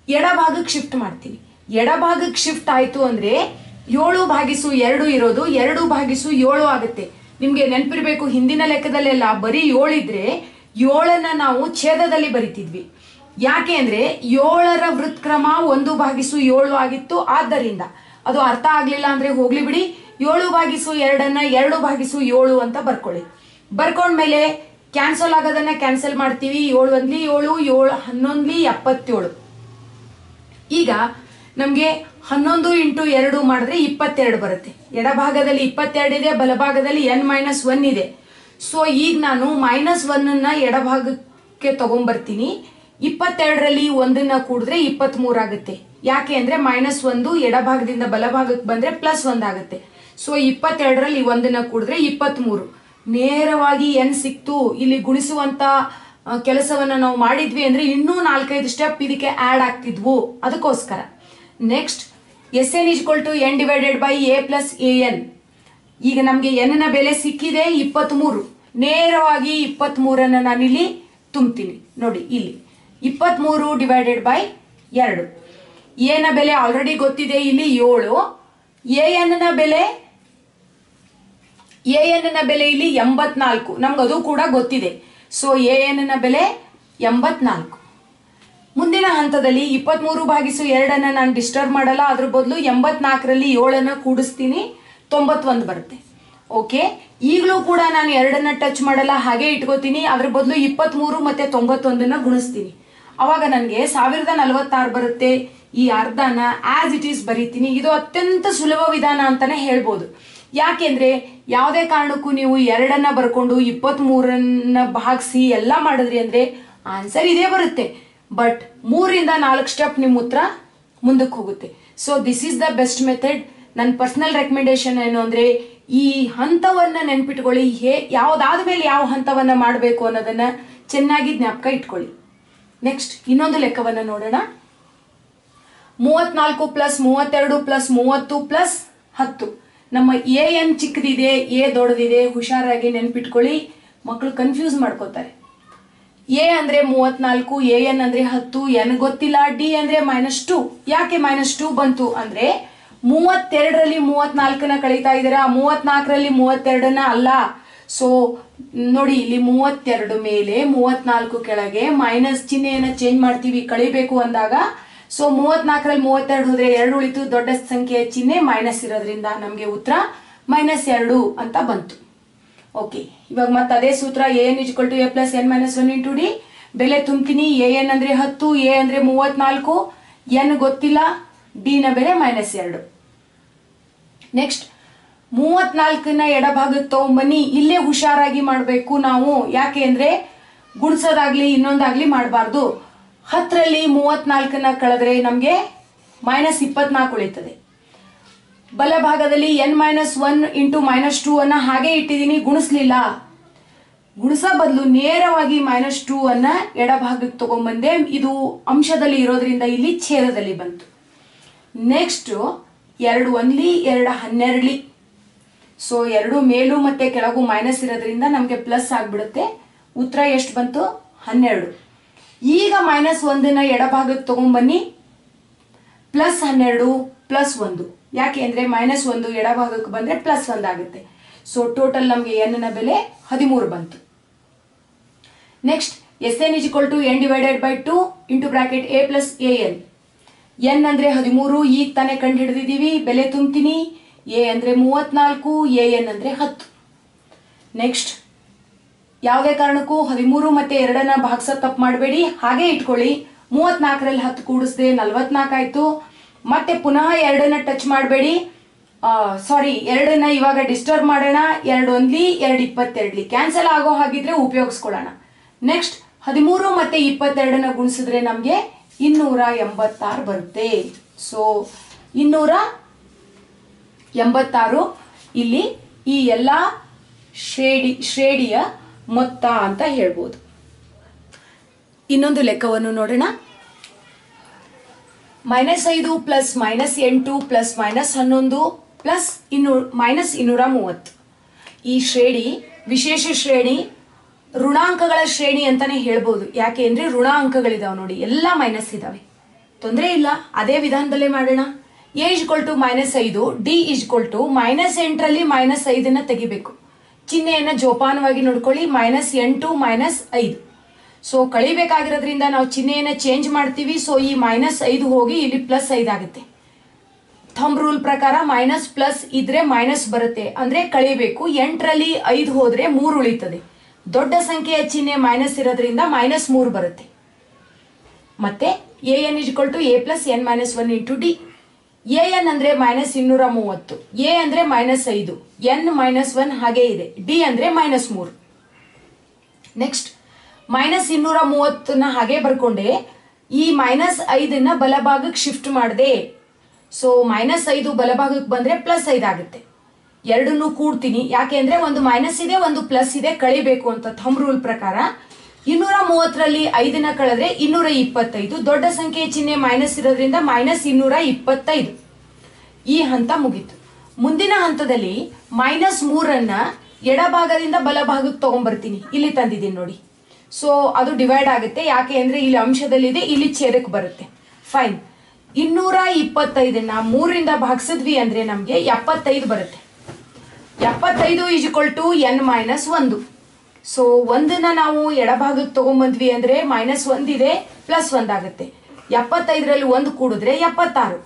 ಎಡಭಾಗಕ್ಕೆ ಶಿಫ್ಟ್ ಮಾಡ್ತೀವಿ. ಎಡಭಾಗಕ್ಕೆ ಶಿಫ್ಟ್ ಆಯ್ತು ಅಂದ್ರೆ ಏಳು ಭಾಗಿಸು ಎರಡು ಇರೋದು, ಎರಡು ಭಾಗಿಸು ಏಳು ಆಗುತ್ತೆ. ನಿಮ್ಗೆ ನೆನಪಿರ್ಬೇಕು, ಹಿಂದಿನ ಲೆಕ್ಕದಲ್ಲೆಲ್ಲ ಬರೀ ಏಳಿದ್ರೆ ಏಳನ್ನ ನಾವು ಛೇದದಲ್ಲಿ ಬರಿತಿದ್ವಿ. ಯಾಕೆ ಅಂದ್ರೆ ಏಳರ ವೃತ್ಕ್ರಮ ಒಂದು ಭಾಗಿಸು ಏಳು ಆಗಿತ್ತು. ಆದ್ದರಿಂದ ಅದು ಅರ್ಥ ಆಗ್ಲಿಲ್ಲ ಅಂದ್ರೆ ಹೋಗ್ಲಿ ಬಿಡಿ. ಏಳು ಭಾಗಿಸು ಎರಡನ್ನ ಎರಡು ಭಾಗಿಸು ಏಳು ಅಂತ ಬರ್ಕೊಳ್ಳಿ. ಬರ್ಕೊಂಡ್ಮೇಲೆ ಕ್ಯಾನ್ಸಲ್ ಆಗೋದನ್ನ ಕ್ಯಾನ್ಸಲ್ ಮಾಡ್ತೀವಿ. ಏಳು ಒಂದ್ಲಿ ಏಳು ಏಳು ಹನ್ನೊಂದ್ಲಿ ಎಪ್ಪತ್ತೇಳು. ಈಗ ನಮ್ಗೆ ಹನ್ನೊಂದು ಇಂಟು ಎರಡು ಮಾಡಿದ್ರೆ ಇಪ್ಪತ್ತೆರಡು ಬರುತ್ತೆ. ಎಡಭಾಗದಲ್ಲಿ ಇಪ್ಪತ್ತೆರಡು ಇದೆ, ಬಲಭಾಗದಲ್ಲಿ ಎನ್ ಮೈನಸ್ ಒನ್ ಇದೆ. ಸೊ ಈಗ ನಾನು ಮೈನಸ್ ಒನ್ ಅನ್ನ ಎಡಭಾಗಕ್ಕೆ ತಗೊಂಡ್ಬರ್ತೀನಿ ಇಪ್ಪತ್ತೆರಡರಲ್ಲಿ ಒಂದನ್ನ ಕೂಡಿದ್ರೆ ಇಪ್ಪತ್ತ್ ಆಗುತ್ತೆ. ಯಾಕೆ ಅಂದ್ರೆ ಮೈನಸ್ ಒಂದು ಎಡಭಾಗದಿಂದ ಬಲಭಾಗಕ್ಕೆ ಬಂದ್ರೆ ಪ್ಲಸ್ ಒಂದಾಗುತ್ತೆ ಸೊ ಇಪ್ಪತ್ತೆರಡರಲ್ಲಿ ಒಂದನ್ನ ಕೂಡಿದ್ರೆ ಇಪ್ಪತ್ತ್ ಮೂರು ನೇರವಾಗಿ ಎನ್ ಸಿಕ್ತು. ಇಲ್ಲಿ ಗುಣಿಸುವಂತ ಕೆಲಸವನ್ನ ನಾವು ಮಾಡಿದ್ವಿ ಅಂದ್ರೆ ಇನ್ನೂ ನಾಲ್ಕೈದು ಸ್ಟೆಪ್ ಇದಕ್ಕೆ ಆಡ್ ಆಗ್ತಿದ್ವು. ಅದಕ್ಕೋಸ್ಕರ. Next s n equal to n divided by a plus a n ಈಗ ನಮಗೆ ನ ಬೆಲೆ ಸಿಕ್ಕಿದೆ ಇಪ್ಪತ್ಮೂರು. ನೇರವಾಗಿ ಇಪ್ಪತ್ಮೂರನ್ನ ನಾನಿಲ್ಲಿ ತುಂಬ್ತೀನಿ. ನೋಡಿ, ಇಲ್ಲಿ. ಇಪ್ಪತ್ಮೂರು ಡಿವೈಡೆಡ್ ಬೈ ಎರಡು. ಎನ ಬೆಲೆ ಆಲ್ರೆಡಿ ಗೊತ್ತಿದೆ ಇಲ್ಲಿ ಏಳು. ಎ ಎನ್ನ ಬೆಲೆ ಎ ಎನ್ನ ಬೆಲೆ ಇಲ್ಲಿ ಎಂಬತ್ನಾಲ್ಕು. ನಮ್ಗೆ ಅದು ಕೂಡ ಗೊತ್ತಿದೆ. ಸೊ ಎ ಎನ್ನ ಬೆಲೆ ಎಂಬತ್ನಾಲ್ಕು. ಮುಂದಿನ ಹಂತದಲ್ಲಿ ಇಪ್ಪತ್ಮೂರು ಭಾಗಿಸು ಎರಡನ್ನ ನಾನು ಡಿಸ್ಟರ್ಬ್ ಮಾಡಲ್ಲ. ಅದ್ರ ಬದಲು ಎಂಬತ್ನಾಲ್ಕರಲ್ಲಿ ಏಳನ್ನ ಕೂಡಿಸ್ತೀನಿ. ತೊಂಬತ್ತೊಂದು ಬರುತ್ತೆ. ಓಕೆ ಈಗಲೂ ಕೂಡ ನಾನು ಎರಡನ್ನ ಟಚ್ ಮಾಡಲ್ಲ. ಹಾಗೆ ಇಟ್ಕೋತೀನಿ. ಅದ್ರ ಬದಲು ಇಪ್ಪತ್ಮೂರು ಮತ್ತೆ ತೊಂಬತ್ತೊಂದನ್ನ ಗುಣಿಸ್ತೀನಿ. ಅವಾಗ ನನಗೆ ಸಾವಿರದ ನಲವತ್ತಾರು ಬರುತ್ತೆ ಈ ಅರ್ಧನ ಆಸ್ ಇಟ್ ಈಸ್ ಬರೀತೀನಿ. ಇದು ಅತ್ಯಂತ ಸುಲಭ ವಿಧಾನ ಅಂತಾನೆ ಹೇಳ್ಬೋದು. ಯಾಕೆಂದ್ರೆ ಯಾವುದೇ ಕಾರಣಕ್ಕೂ ನೀವು ಎರಡನ್ನ ಬರ್ಕೊಂಡು ಇಪ್ಪತ್ತ್ ಮೂರನ್ನ ಭಾಗಿಸಿ ಎಲ್ಲ ಮಾಡಿದ್ರಿ ಅಂದ್ರೆ ಆನ್ಸರ್ ಇದೇ ಬರುತ್ತೆ. ಬಟ್ ಮೂರಿಂದ ನಾಲ್ಕು ಸ್ಟೆಪ್ ನಿಮ್ಮ ಉತ್ತರ ಮುಂದಕ್ಕೆ ಹೋಗುತ್ತೆ. So this is the best method ನನ್ನ ಪರ್ಸನಲ್ ರೆಕಮೆಂಡೇಶನ್ ಏನು ಅಂದ್ರೆ ಈ ಹಂತವನ್ನ ನೆನ್ಪಿಟ್ಕೊಳ್ಳಿ. ಹೇ ಯಾವ್ದಾದ ಮೇಲೆ ಯಾವ ಹಂತವನ್ನ ಮಾಡಬೇಕು ಅನ್ನೋದನ್ನ ಚೆನ್ನಾಗಿ ಜ್ಞಾಪಕ ಇಟ್ಕೊಳ್ಳಿ. ನೆಕ್ಸ್ಟ್ ಇನ್ನೊಂದು ಲೆಕ್ಕವನ್ನ ನೋಡೋಣ. ಮೂವತ್ನಾಲ್ಕು ಪ್ಲಸ್ ಮೂವತ್ತೆರಡು ಪ್ಲಸ್ ಮೂವತ್ತು ಪ್ಲಸ್ ಹತ್ತು. ನಮ್ಮ ಎ ಎನ್ ಚಿಕ್ಕದಿದೆ ಎ ದೊಡ್ಡದಿದೆ, ಹುಷಾರಾಗಿ ನೆನ್ಪಿಟ್ಕೊಳ್ಳಿ. ಮಕ್ಕಳು ಕನ್ಫ್ಯೂಸ್ ಮಾಡ್ಕೋತಾರೆ. ಎ ಅಂದ್ರೆ ಮೂವತ್ನಾಲ್ಕು ಎ ಎನ್ ಅಂದ್ರೆ ಹತ್ತು ಎನ್ ಗೊತ್ತಿಲ್ಲ ಡಿ ಅಂದ್ರೆ ಮೈನಸ್ ಟು ಯಾಕೆ ಮೈನಸ್ ಟು ಬಂತು ಅಂದ್ರೆ ಮೂವತ್ತೆರಡರಲ್ಲಿ ಮೂವತ್ನಾಲ್ಕನ ಕಳೀತಾ ಇದ್ದೀರಾ? ಮೂವತ್ನಾಲ್ಕರಲ್ಲಿ ಮೂವತ್ತೆರಡನ್ನ ಅಲ್ಲ. ಸೊ ನೋಡಿ, ಇಲ್ಲಿ ಮೂವತ್ತೆರಡು ಮೇಲೆ, ಮೂವತ್ನಾಲ್ಕು ಕೆಳಗೆ ಮೈನಸ್ ಚಿಹ್ನೆಯನ್ನ ಚೇಂಜ್ ಮಾಡ್ತೀವಿ, ಕಳಿಬೇಕು ಅಂದಾಗ ಸೊ ಮೂವತ್ನಾಲ್ಕರಲ್ಲಿ ಮೂವತ್ತೆರಡು ಹೋದ್ರೆ ಎರಡು ಉಳಿತು, ದೊಡ್ಡ ಸಂಖ್ಯೆಯ ಚಿಹ್ನೆ ಮೈನಸ್ ಇರೋದ್ರಿಂದ ನಮಗೆ ಉತ್ತರ ಮೈನಸ್ ಎರಡು ಅಂತ ಬಂತು. ಓಕೆ ಇವಾಗ ಮತ್ತೆ ಅದೇ ಸೂತ್ರ n equal to a plus n minus one into d ಬೆಲೆ ತುಂಬ್ತೀನಿ ಎ ಎನ್ ಅಂದ್ರೆ ಹತ್ತು ಎ ಅಂದ್ರೆ ಮೂವತ್ನಾಲ್ಕು ಎನ್ ಗೊತ್ತಿಲ್ಲ ಡಿ ನ ಬೆಲೆ ಮೈನಸ್ ಎರಡು. ನೆಕ್ಸ್ಟ್ ಮೂವತ್ನಾಲ್ಕನ ಎಡಭಾಗಕ್ಕೆ ತಗೊಂಬನ್ನಿ, ಇಲ್ಲೇ ಹುಷಾರಾಗಿ ಮಾಡಬೇಕು ನಾವು. ಯಾಕೆ ಅಂದ್ರೆ ಗುಣಿಸೋದಾಗ್ಲಿ ಇನ್ನೊಂದಾಗ್ಲಿ ಮಾಡಬಾರ್ದು. ಹತ್ತರಲ್ಲಿ ಮೂವತ್ನಾಲ್ಕನ ಕಳೆದ್ರೆ ನಮಗೆ ಮೈನಸ್ ಇಪ್ಪತ್ನಾಲ್ಕು ಉಳಿತದೆ. ಬಲಭಾಗದಲ್ಲಿ n minus one into minus two ಅನ್ನ ಹಾಗೆ ಇಟ್ಟಿದ್ದೀನಿ, ಗುಣಿಸ್ಲಿಲ್ಲ. ಗುಣಿಸೋ ಬದಲು ನೇರವಾಗಿ ಮೈನಸ್ ಟೂ ಅನ್ನ ಎಡಭಾಗಕ್ಕೆ ತಗೊಂಡ್ಬಂದೆ ಇದು ಅಂಶದಲ್ಲಿ ಇರೋದ್ರಿಂದ ಇಲ್ಲಿ ಛೇದದಲ್ಲಿ ಬಂತು. ನೆಕ್ಸ್ಟ್ ಎರಡು ಒಂದ್ಲಿ, ಎರಡು ಹನ್ನೆರಡ್ಲಿ. ಸೊ ಎರಡು ಮೇಲು ಮತ್ತೆ ಕೆಳಗು ಮೈನಸ್ ಇರೋದ್ರಿಂದ ನಮಗೆ ಪ್ಲಸ್ ಆಗ್ಬಿಡುತ್ತೆ. ಉತ್ತರ ಎಷ್ಟು ಬಂತು? ಹನ್ನೆರಡು. ಈಗ ಮೈನಸ್ ಒಂದನ್ನ ಎಡಭಾಗಕ್ಕೆ ತಗೊಂಡ್ಬನ್ನಿ ಪ್ಲಸ್ ಹನ್ನೆರಡು ಪ್ಲಸ್ ಒಂದು. ಯಾಕೆ ಅಂದ್ರೆ ಮೈನಸ್ ಒಂದು ಎಡಭಾಗಕ್ಕೆ ಬಂದ್ರೆ ಪ್ಲಸ್ ಒಂದಾಗುತ್ತೆ ಸೊ ಟೋಟಲ್ ನಮಗೆ ಎನ್ನ ಬೆಲೆ ಹದಿಮೂರು ಬಂತು. Next s n is equal to n divided by two into bracket a plus a n n ಅಂದ್ರೆ ಹದಿಮೂರು ಈಗ ತಾನೇ ಕಂಡು ಹಿಡಿದಿದ್ದೀವಿ. ಬೆಲೆ ತುಂಬ್ತೀನಿ. ಎ ಅಂದರೆ ಮೂವತ್ನಾಲ್ಕು, ಎ ಎನ್ ಅಂದರೆ ಹತ್ತು. ನೆಕ್ಸ್ಟ್ ಯಾವುದೇ ಕಾರಣಕ್ಕೂ ಹದಿಮೂರು ಮತ್ತೆ ಎರಡನ್ನ ಭಾಗಸ ತಪ್ಪು ಮಾಡಬೇಡಿ. ಹಾಗೆ ಇಟ್ಕೊಳ್ಳಿ. ಮೂವತ್ನಾಲ್ಕರಲ್ಲಿ ಹತ್ತು ಕೂಡಿಸ್ದೆ ನಲ್ವತ್ನಾಲ್ಕು ಆಯ್ತು. ಮತ್ತೆ ಪುನಃ ಎರಡನ್ನ ಟಚ್ ಮಾಡಬೇಡಿ. ಸಾರಿ ಎರಡನ್ನ ಇವಾಗ ಡಿಸ್ಟರ್ಬ್ ಮಾಡೋಣ. ಎರಡು ಒಂದ್ಲಿ, ಎರಡು ಇಪ್ಪತ್ತೆರಡ್ಲಿ. ಕ್ಯಾನ್ಸಲ್ ಆಗೋ ಹಾಗಿದ್ರೆ ಉಪಯೋಗಿಸ್ಕೊಳ್ಳೋಣ. ನೆಕ್ಸ್ಟ್ ಹದಿಮೂರು ಮತ್ತೆ ಇಪ್ಪತ್ತೆರಡನ್ನ ಗುಣಿಸಿದ್ರೆ ನಮಗೆ ಇನ್ನೂರ ಎಂಬತ್ತಾರು ಬರುತ್ತೆ. ಸೊ ಇನ್ನೂರ ಎಂಬತ್ತಾರು. ಇಲ್ಲಿ ಈ ಎಲ್ಲ ಶ್ರೇಣಿ ಶ್ರೇಣಿಯ ಮೊತ್ತ ಅಂತ ಹೇಳ್ಬೋದು. ಇನ್ನೊಂದು ಲೆಕ್ಕವನ್ನು ನೋಡೋಣ. ಮೈನಸ್ ಐದು ಪ್ಲಸ್ ಮೈನಸ್ ಎಂಟು ಪ್ಲಸ್ ಮೈನಸ್ ಹನ್ನೊಂದು ಪ್ಲಸ್ ಇನ್ನೂ, ಮೈನಸ್ ಇನ್ನೂರ ಮೂವತ್ತು. ಈ ಶ್ರೇಣಿ ವಿಶೇಷ ಶ್ರೇಣಿ, ಋಣಾಂಕಗಳ ಶ್ರೇಣಿ ಅಂತಾನೆ ಹೇಳ್ಬೋದು. ಯಾಕೆ ಅಂದರೆ ಋಣಾಂಕಗಳಿದಾವೆ ನೋಡಿ, ಎಲ್ಲ ಮೈನಸ್ ಇದಾವೆ. ತೊಂದರೆ ಇಲ್ಲ, ಅದೇ ವಿಧಾನದಲ್ಲೇ ಮಾಡೋಣ. ಎ ಇಜ್ಕೊಲ್ ಟು ಮೈನಸ್ ಐದು ಡಿ ಇಜ್ಕೊಲ್ ಟು ಮೈನಸ್ ಎಂಟರಲ್ಲಿ ಮೈನಸ್ ಐದನ್ನು ತೆಗಿಬೇಕು. ಚಿಹ್ನೆಯನ್ನು ಜೋಪಾನವಾಗಿ ನೋಡ್ಕೊಳ್ಳಿ ಮೈನಸ್ ಎಂಟು ಮೈನಸ್ ಐದು. ಸೊ ಕಳಿಬೇಕಾಗಿರೋದ್ರಿಂದ ನಾವು ಚಿಹ್ನೆಯನ್ನು ಚೇಂಜ್ ಮಾಡ್ತೀವಿ ಸೊ ಈ ಮೈನಸ್ ಐದು ಹೋಗಿ ಇಲ್ಲಿ ಪ್ಲಸ್ ಐದು ಆಗುತ್ತೆ. ಥಂಬ್ ರೂಲ್ ಪ್ರಕಾರ ಮೈನಸ್ ಪ್ಲಸ್ ಇದ್ರೆ ಮೈನಸ್ ಬರುತ್ತೆ. ಅಂದ್ರೆ ಕಳಿಬೇಕು, ಎಂಟರಲ್ಲಿ ಐದು ಹೋದ್ರೆ ಮೂರು ಉಳಿತದೆ. ದೊಡ್ಡ ಸಂಖ್ಯೆಯ ಚಿಹ್ನೆ ಮೈನಸ್ ಇರೋದ್ರಿಂದ ಮೈನಸ್ ಮೂರು ಬರುತ್ತೆ. ಮತ್ತೆ a n equal to a plus n minus one into d a n ಅಂದ್ರೆ ಮೈನಸ್ ಇನ್ನೂರ ಮೂವತ್ತು ಎ ಅಂದ್ರೆ ಮೈನಸ್ ಐದು. ಎನ್ ಮೈನಸ್ ಒನ್ ಹಾಗೆ ಇದೆ. ಡಿ ಅಂದ್ರೆ ಮೈನಸ್ ಮೂರು. ನೆಕ್ಸ್ಟ್ ಮೈನಸ್ ಇನ್ನೂರ ಮೂವತ್ತನ್ನ ಹಾಗೆ ಬರ್ಕೊಂಡೆ. ಈ ಮೈನಸ್ ಐದನ್ನ ಬಲಭಾಗಕ್ಕೆ ಶಿಫ್ಟ್ ಮಾಡಿದೆ. ಸೊ ಮೈನಸ್ ಐದು ಬಲಭಾಗಕ್ಕೆ ಬಂದ್ರೆ ಪ್ಲಸ್ ಐದು ಆಗುತ್ತೆ. ಎರಡನ್ನೂ ಕೂಡ್ತೀನಿ. ಯಾಕೆ ಅಂದ್ರೆ ಒಂದು ಮೈನಸ್ ಇದೆ, ಒಂದು ಪ್ಲಸ್ ಇದೆ ಕಳಿಬೇಕು ಅಂತ ಥಮ್ ರೂಲ್ ಪ್ರಕಾರ. ಇನ್ನೂರ ಮೂವತ್ತರಲ್ಲಿ ಐದನ್ನ ಕಳೆದ್ರೆ ಇನ್ನೂರ ಇಪ್ಪತ್ತೈದು ದೊಡ್ಡ ಸಂಖ್ಯೆಯ ಚಿಹ್ನೆ ಮೈನಸ್ ಇರೋದ್ರಿಂದ ಮೈನಸ್ ಇನ್ನೂರ ಇಪ್ಪತ್ತೈದು ಈ ಹಂತ ಮುಗೀತು. ಮುಂದಿನ ಹಂತದಲ್ಲಿ ಮೈನಸ್ ಮೂರನ್ನ ಎಡಭಾಗದಿಂದ ಬಲಭಾಗಕ್ಕೆ ತಗೊಂಡ್ಬರ್ತೀನಿ ಇಲ್ಲಿ ತಂದಿದ್ದೀನಿ ನೋಡಿ. ಸೊ ಅದು ಡಿವೈಡ್ ಆಗುತ್ತೆ. ಯಾಕೆ ಅಂದ್ರೆ ಇಲ್ಲಿ ಅಂಶದಲ್ಲಿದೆ, ಇಲ್ಲಿ ಛೇದಕ್ಕೆ ಬರುತ್ತೆ. ಫೈನ್ ಇನ್ನೂರ ಇಪ್ಪತ್ತೈದನ್ನ ಮೂರಿಂದ ಭಾಗಿಸಿದ್ವಿ ಅಂದ್ರೆ ನಮಗೆ ಎಪ್ಪತ್ತೈದು ಬರುತ್ತೆ. ಎಪ್ಪತ್ತೈದು ಈಜ್ಕೊಲ್ ಟು ಎನ್ ಮೈನಸ್ ಒಂದು. ಸೊ ಒಂದನ್ನ ನಾವು ಎಡಭಾಗಕ್ಕೆ ತಗೊಂಬಂದ್ವಿ ಅಂದ್ರೆ ಮೈನಸ್ ಒಂದಿದೆ ಪ್ಲಸ್ ಒಂದಾಗುತ್ತೆ ಎಪ್ಪತ್ತೈದರಲ್ಲಿ ಒಂದು ಕೂಡಿದ್ರೆ ಎಪ್ಪತ್ತಾರು.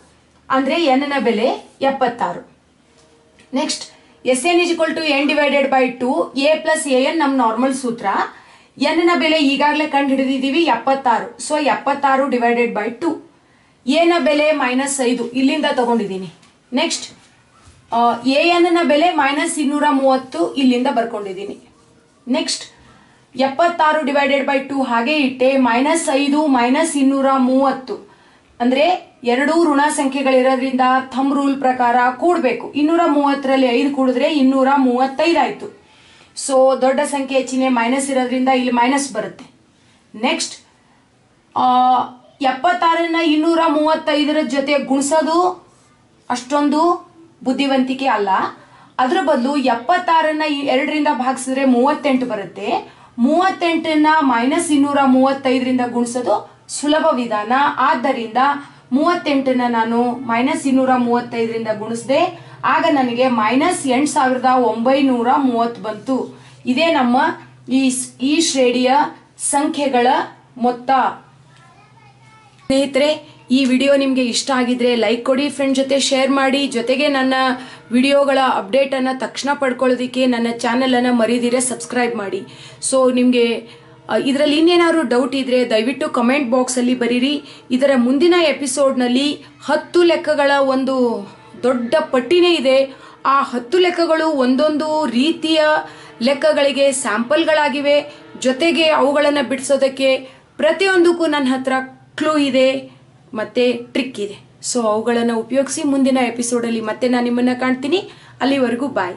ಅಂದ್ರೆ ಎನ್ನ ಬೆಲೆ ಎಪ್ಪತ್ತಾರು. Next s n equal to n divided by two a plus a n ನಮ್ಮ ನಾರ್ಮಲ್ ಸೂತ್ರ. ಎನ್ನ ಬೆಲೆ ಈಗಾಗಲೇ ಕಂಡು ಹಿಡಿದಿದ್ದೀವಿ ಎಪ್ಪತ್ತಾರು. ಸೊ ಎಪ್ಪತ್ತಾರು ಡಿವೈಡೆಡ್ ಬೈ ಟು ಎನ ಬೆಲೆ ಮೈನಸ್ ಐದು. ಇಲ್ಲಿಂದ ತಗೊಂಡಿದ್ದೀನಿ. ನೆಕ್ಸ್ಟ್ ಎ ಎನ್ನ ಬೆಲೆ ಮೈನಸ್ ಇನ್ನೂರ ಮೂವತ್ತು, ಇಲ್ಲಿಂದ ಬರ್ಕೊಂಡಿದ್ದೀನಿ. ನೆಕ್ಸ್ಟ್ ಎಪ್ಪತ್ತಾರು ಡಿವೈಡೆಡ್ ಬೈ ಟು ಹಾಗೆ ಇಟ್ಟೆ ಮೈನಸ್ ಐದು ಮೈನಸ್ ಇನ್ನೂರ ಮೂವತ್ತು. ಅಂದರೆ ಎರಡೂ ಋಣ ಸಂಖ್ಯೆಗಳಿರೋದ್ರಿಂದ ಥಮ್ ರೂಲ್ ಪ್ರಕಾರ ಕೂಡಬೇಕು. ಇನ್ನೂರ ಮೂವತ್ತರಲ್ಲಿ ಐದು ಕೂಡಿದ್ರೆ ಇನ್ನೂರ ಮೂವತ್ತೈದು ಆಯಿತು. ಸೊ ದೊಡ್ಡ ಸಂಖ್ಯೆ ಚಿಹ್ನೆ ಮೈನಸ್ ಇರೋದ್ರಿಂದ ಇಲ್ಲಿ ಮೈನಸ್ ಬರುತ್ತೆ. ನೆಕ್ಸ್ಟ್ ಎಪ್ಪತ್ತಾರನ್ನ ಇನ್ನೂರ ಮೂವತ್ತೈದರ ಜೊತೆ ಗುಣಿಸೋದು ಅಷ್ಟೊಂದು ಬುದ್ಧಿವಂತಿಕೆ ಅಲ್ಲ. ಅದ್ರ ಬದಲು ಎಪ್ಪತ್ತಾರನ್ನ ಎರಡರಿಂದ ಭಾಗಿಸಿದ್ರೆ ಮೂವತ್ತೆಂಟು ಬರುತ್ತೆ. ಮೂವತ್ತೆಂಟನ್ನ ಮೈನಸ್ ಇನ್ನೂರ ಮೂವತ್ತೈದರಿಂದ ಗುಣಿಸೋದು ಸುಲಭ ವಿಧಾನ. ಆದ್ದರಿಂದ ಮೂವತ್ತೆಂಟನ್ನ ನಾನು ಮೈನಸ್ ಇನ್ನೂರ ಮೂವತ್ತೈದರಿಂದ ಗುಣಿಸಿದೆ, ಆಗ ನನಗೆ ಮೈನಸ್ ಎಂಟು ಸಾವಿರದ ಒಂಬೈನೂರ ಮೂವತ್ತು ಬಂತು. ಇದೇ ನಮ್ಮ ಈ ಈ ಶ್ರೇಣಿಯ ಸಂಖ್ಯೆಗಳ ಮೊತ್ತ. ಸ್ನೇಹಿತರೆ ಈ ವಿಡಿಯೋ ನಿಮಗೆ ಇಷ್ಟ ಆಗಿದ್ರೆ ಲೈಕ್ ಕೊಡಿ ಫ್ರೆಂಡ್ ಜೊತೆ ಶೇರ್ ಮಾಡಿ. ಜೊತೆಗೆ ನನ್ನ ವಿಡಿಯೋಗಳ ಅಪ್ಡೇಟ್ ಅನ್ನ ತಕ್ಷಣ ಪಡ್ಕೊಳ್ಳೋದಕ್ಕೆ ನನ್ನ ಚಾನೆಲ್ ಅನ್ನ ಮರೀದಿರೆ ಸಬ್ಸ್ಕ್ರೈಬ್ ಮಾಡಿ. ಸೊ ನಿಮಗೆ ಇದರಲ್ಲಿ ಇನ್ನೇನಾದ್ರು ಡೌಟ್ ಇದ್ರೆ ದಯವಿಟ್ಟು ಕಮೆಂಟ್ ಬಾಕ್ಸ್ ಅಲ್ಲಿ ಬರೀರಿ. ಇದರ ಮುಂದಿನ ಎಪಿಸೋಡ್ನಲ್ಲಿ ಹತ್ತು ಲೆಕ್ಕಗಳ ಒಂದು ದೊಡ್ಡ ಪಟ್ಟಿನೇ ಇದೆ. ಆ ಹತ್ತು ಲೆಕ್ಕಗಳು ಒಂದೊಂದು ರೀತಿಯ ಲೆಕ್ಕಗಳಿಗೆ ಸ್ಯಾಂಪಲ್ಗಳಾಗಿವೆ ಜೊತೆಗೆ ಅವುಗಳನ್ನು ಬಿಡಿಸೋದಕ್ಕೆ ಪ್ರತಿಯೊಂದಕ್ಕೂ ನನ್ನ ಹತ್ರ ಕ್ಲೂ ಇದೆ. ಮತ್ತೆ ಟ್ರಿಕ್ ಇದೆ. ಸೊ ಅವುಗಳನ್ನು ಉಪಯೋಗಿಸಿ ಮುಂದಿನ ಎಪಿಸೋಡಲ್ಲಿ ಮತ್ತೆ ನಾನು ನಿಮ್ಮನ್ನು ಕಾಣ್ತೀನಿ. ಅಲ್ಲಿವರೆಗೂ ಬಾಯ್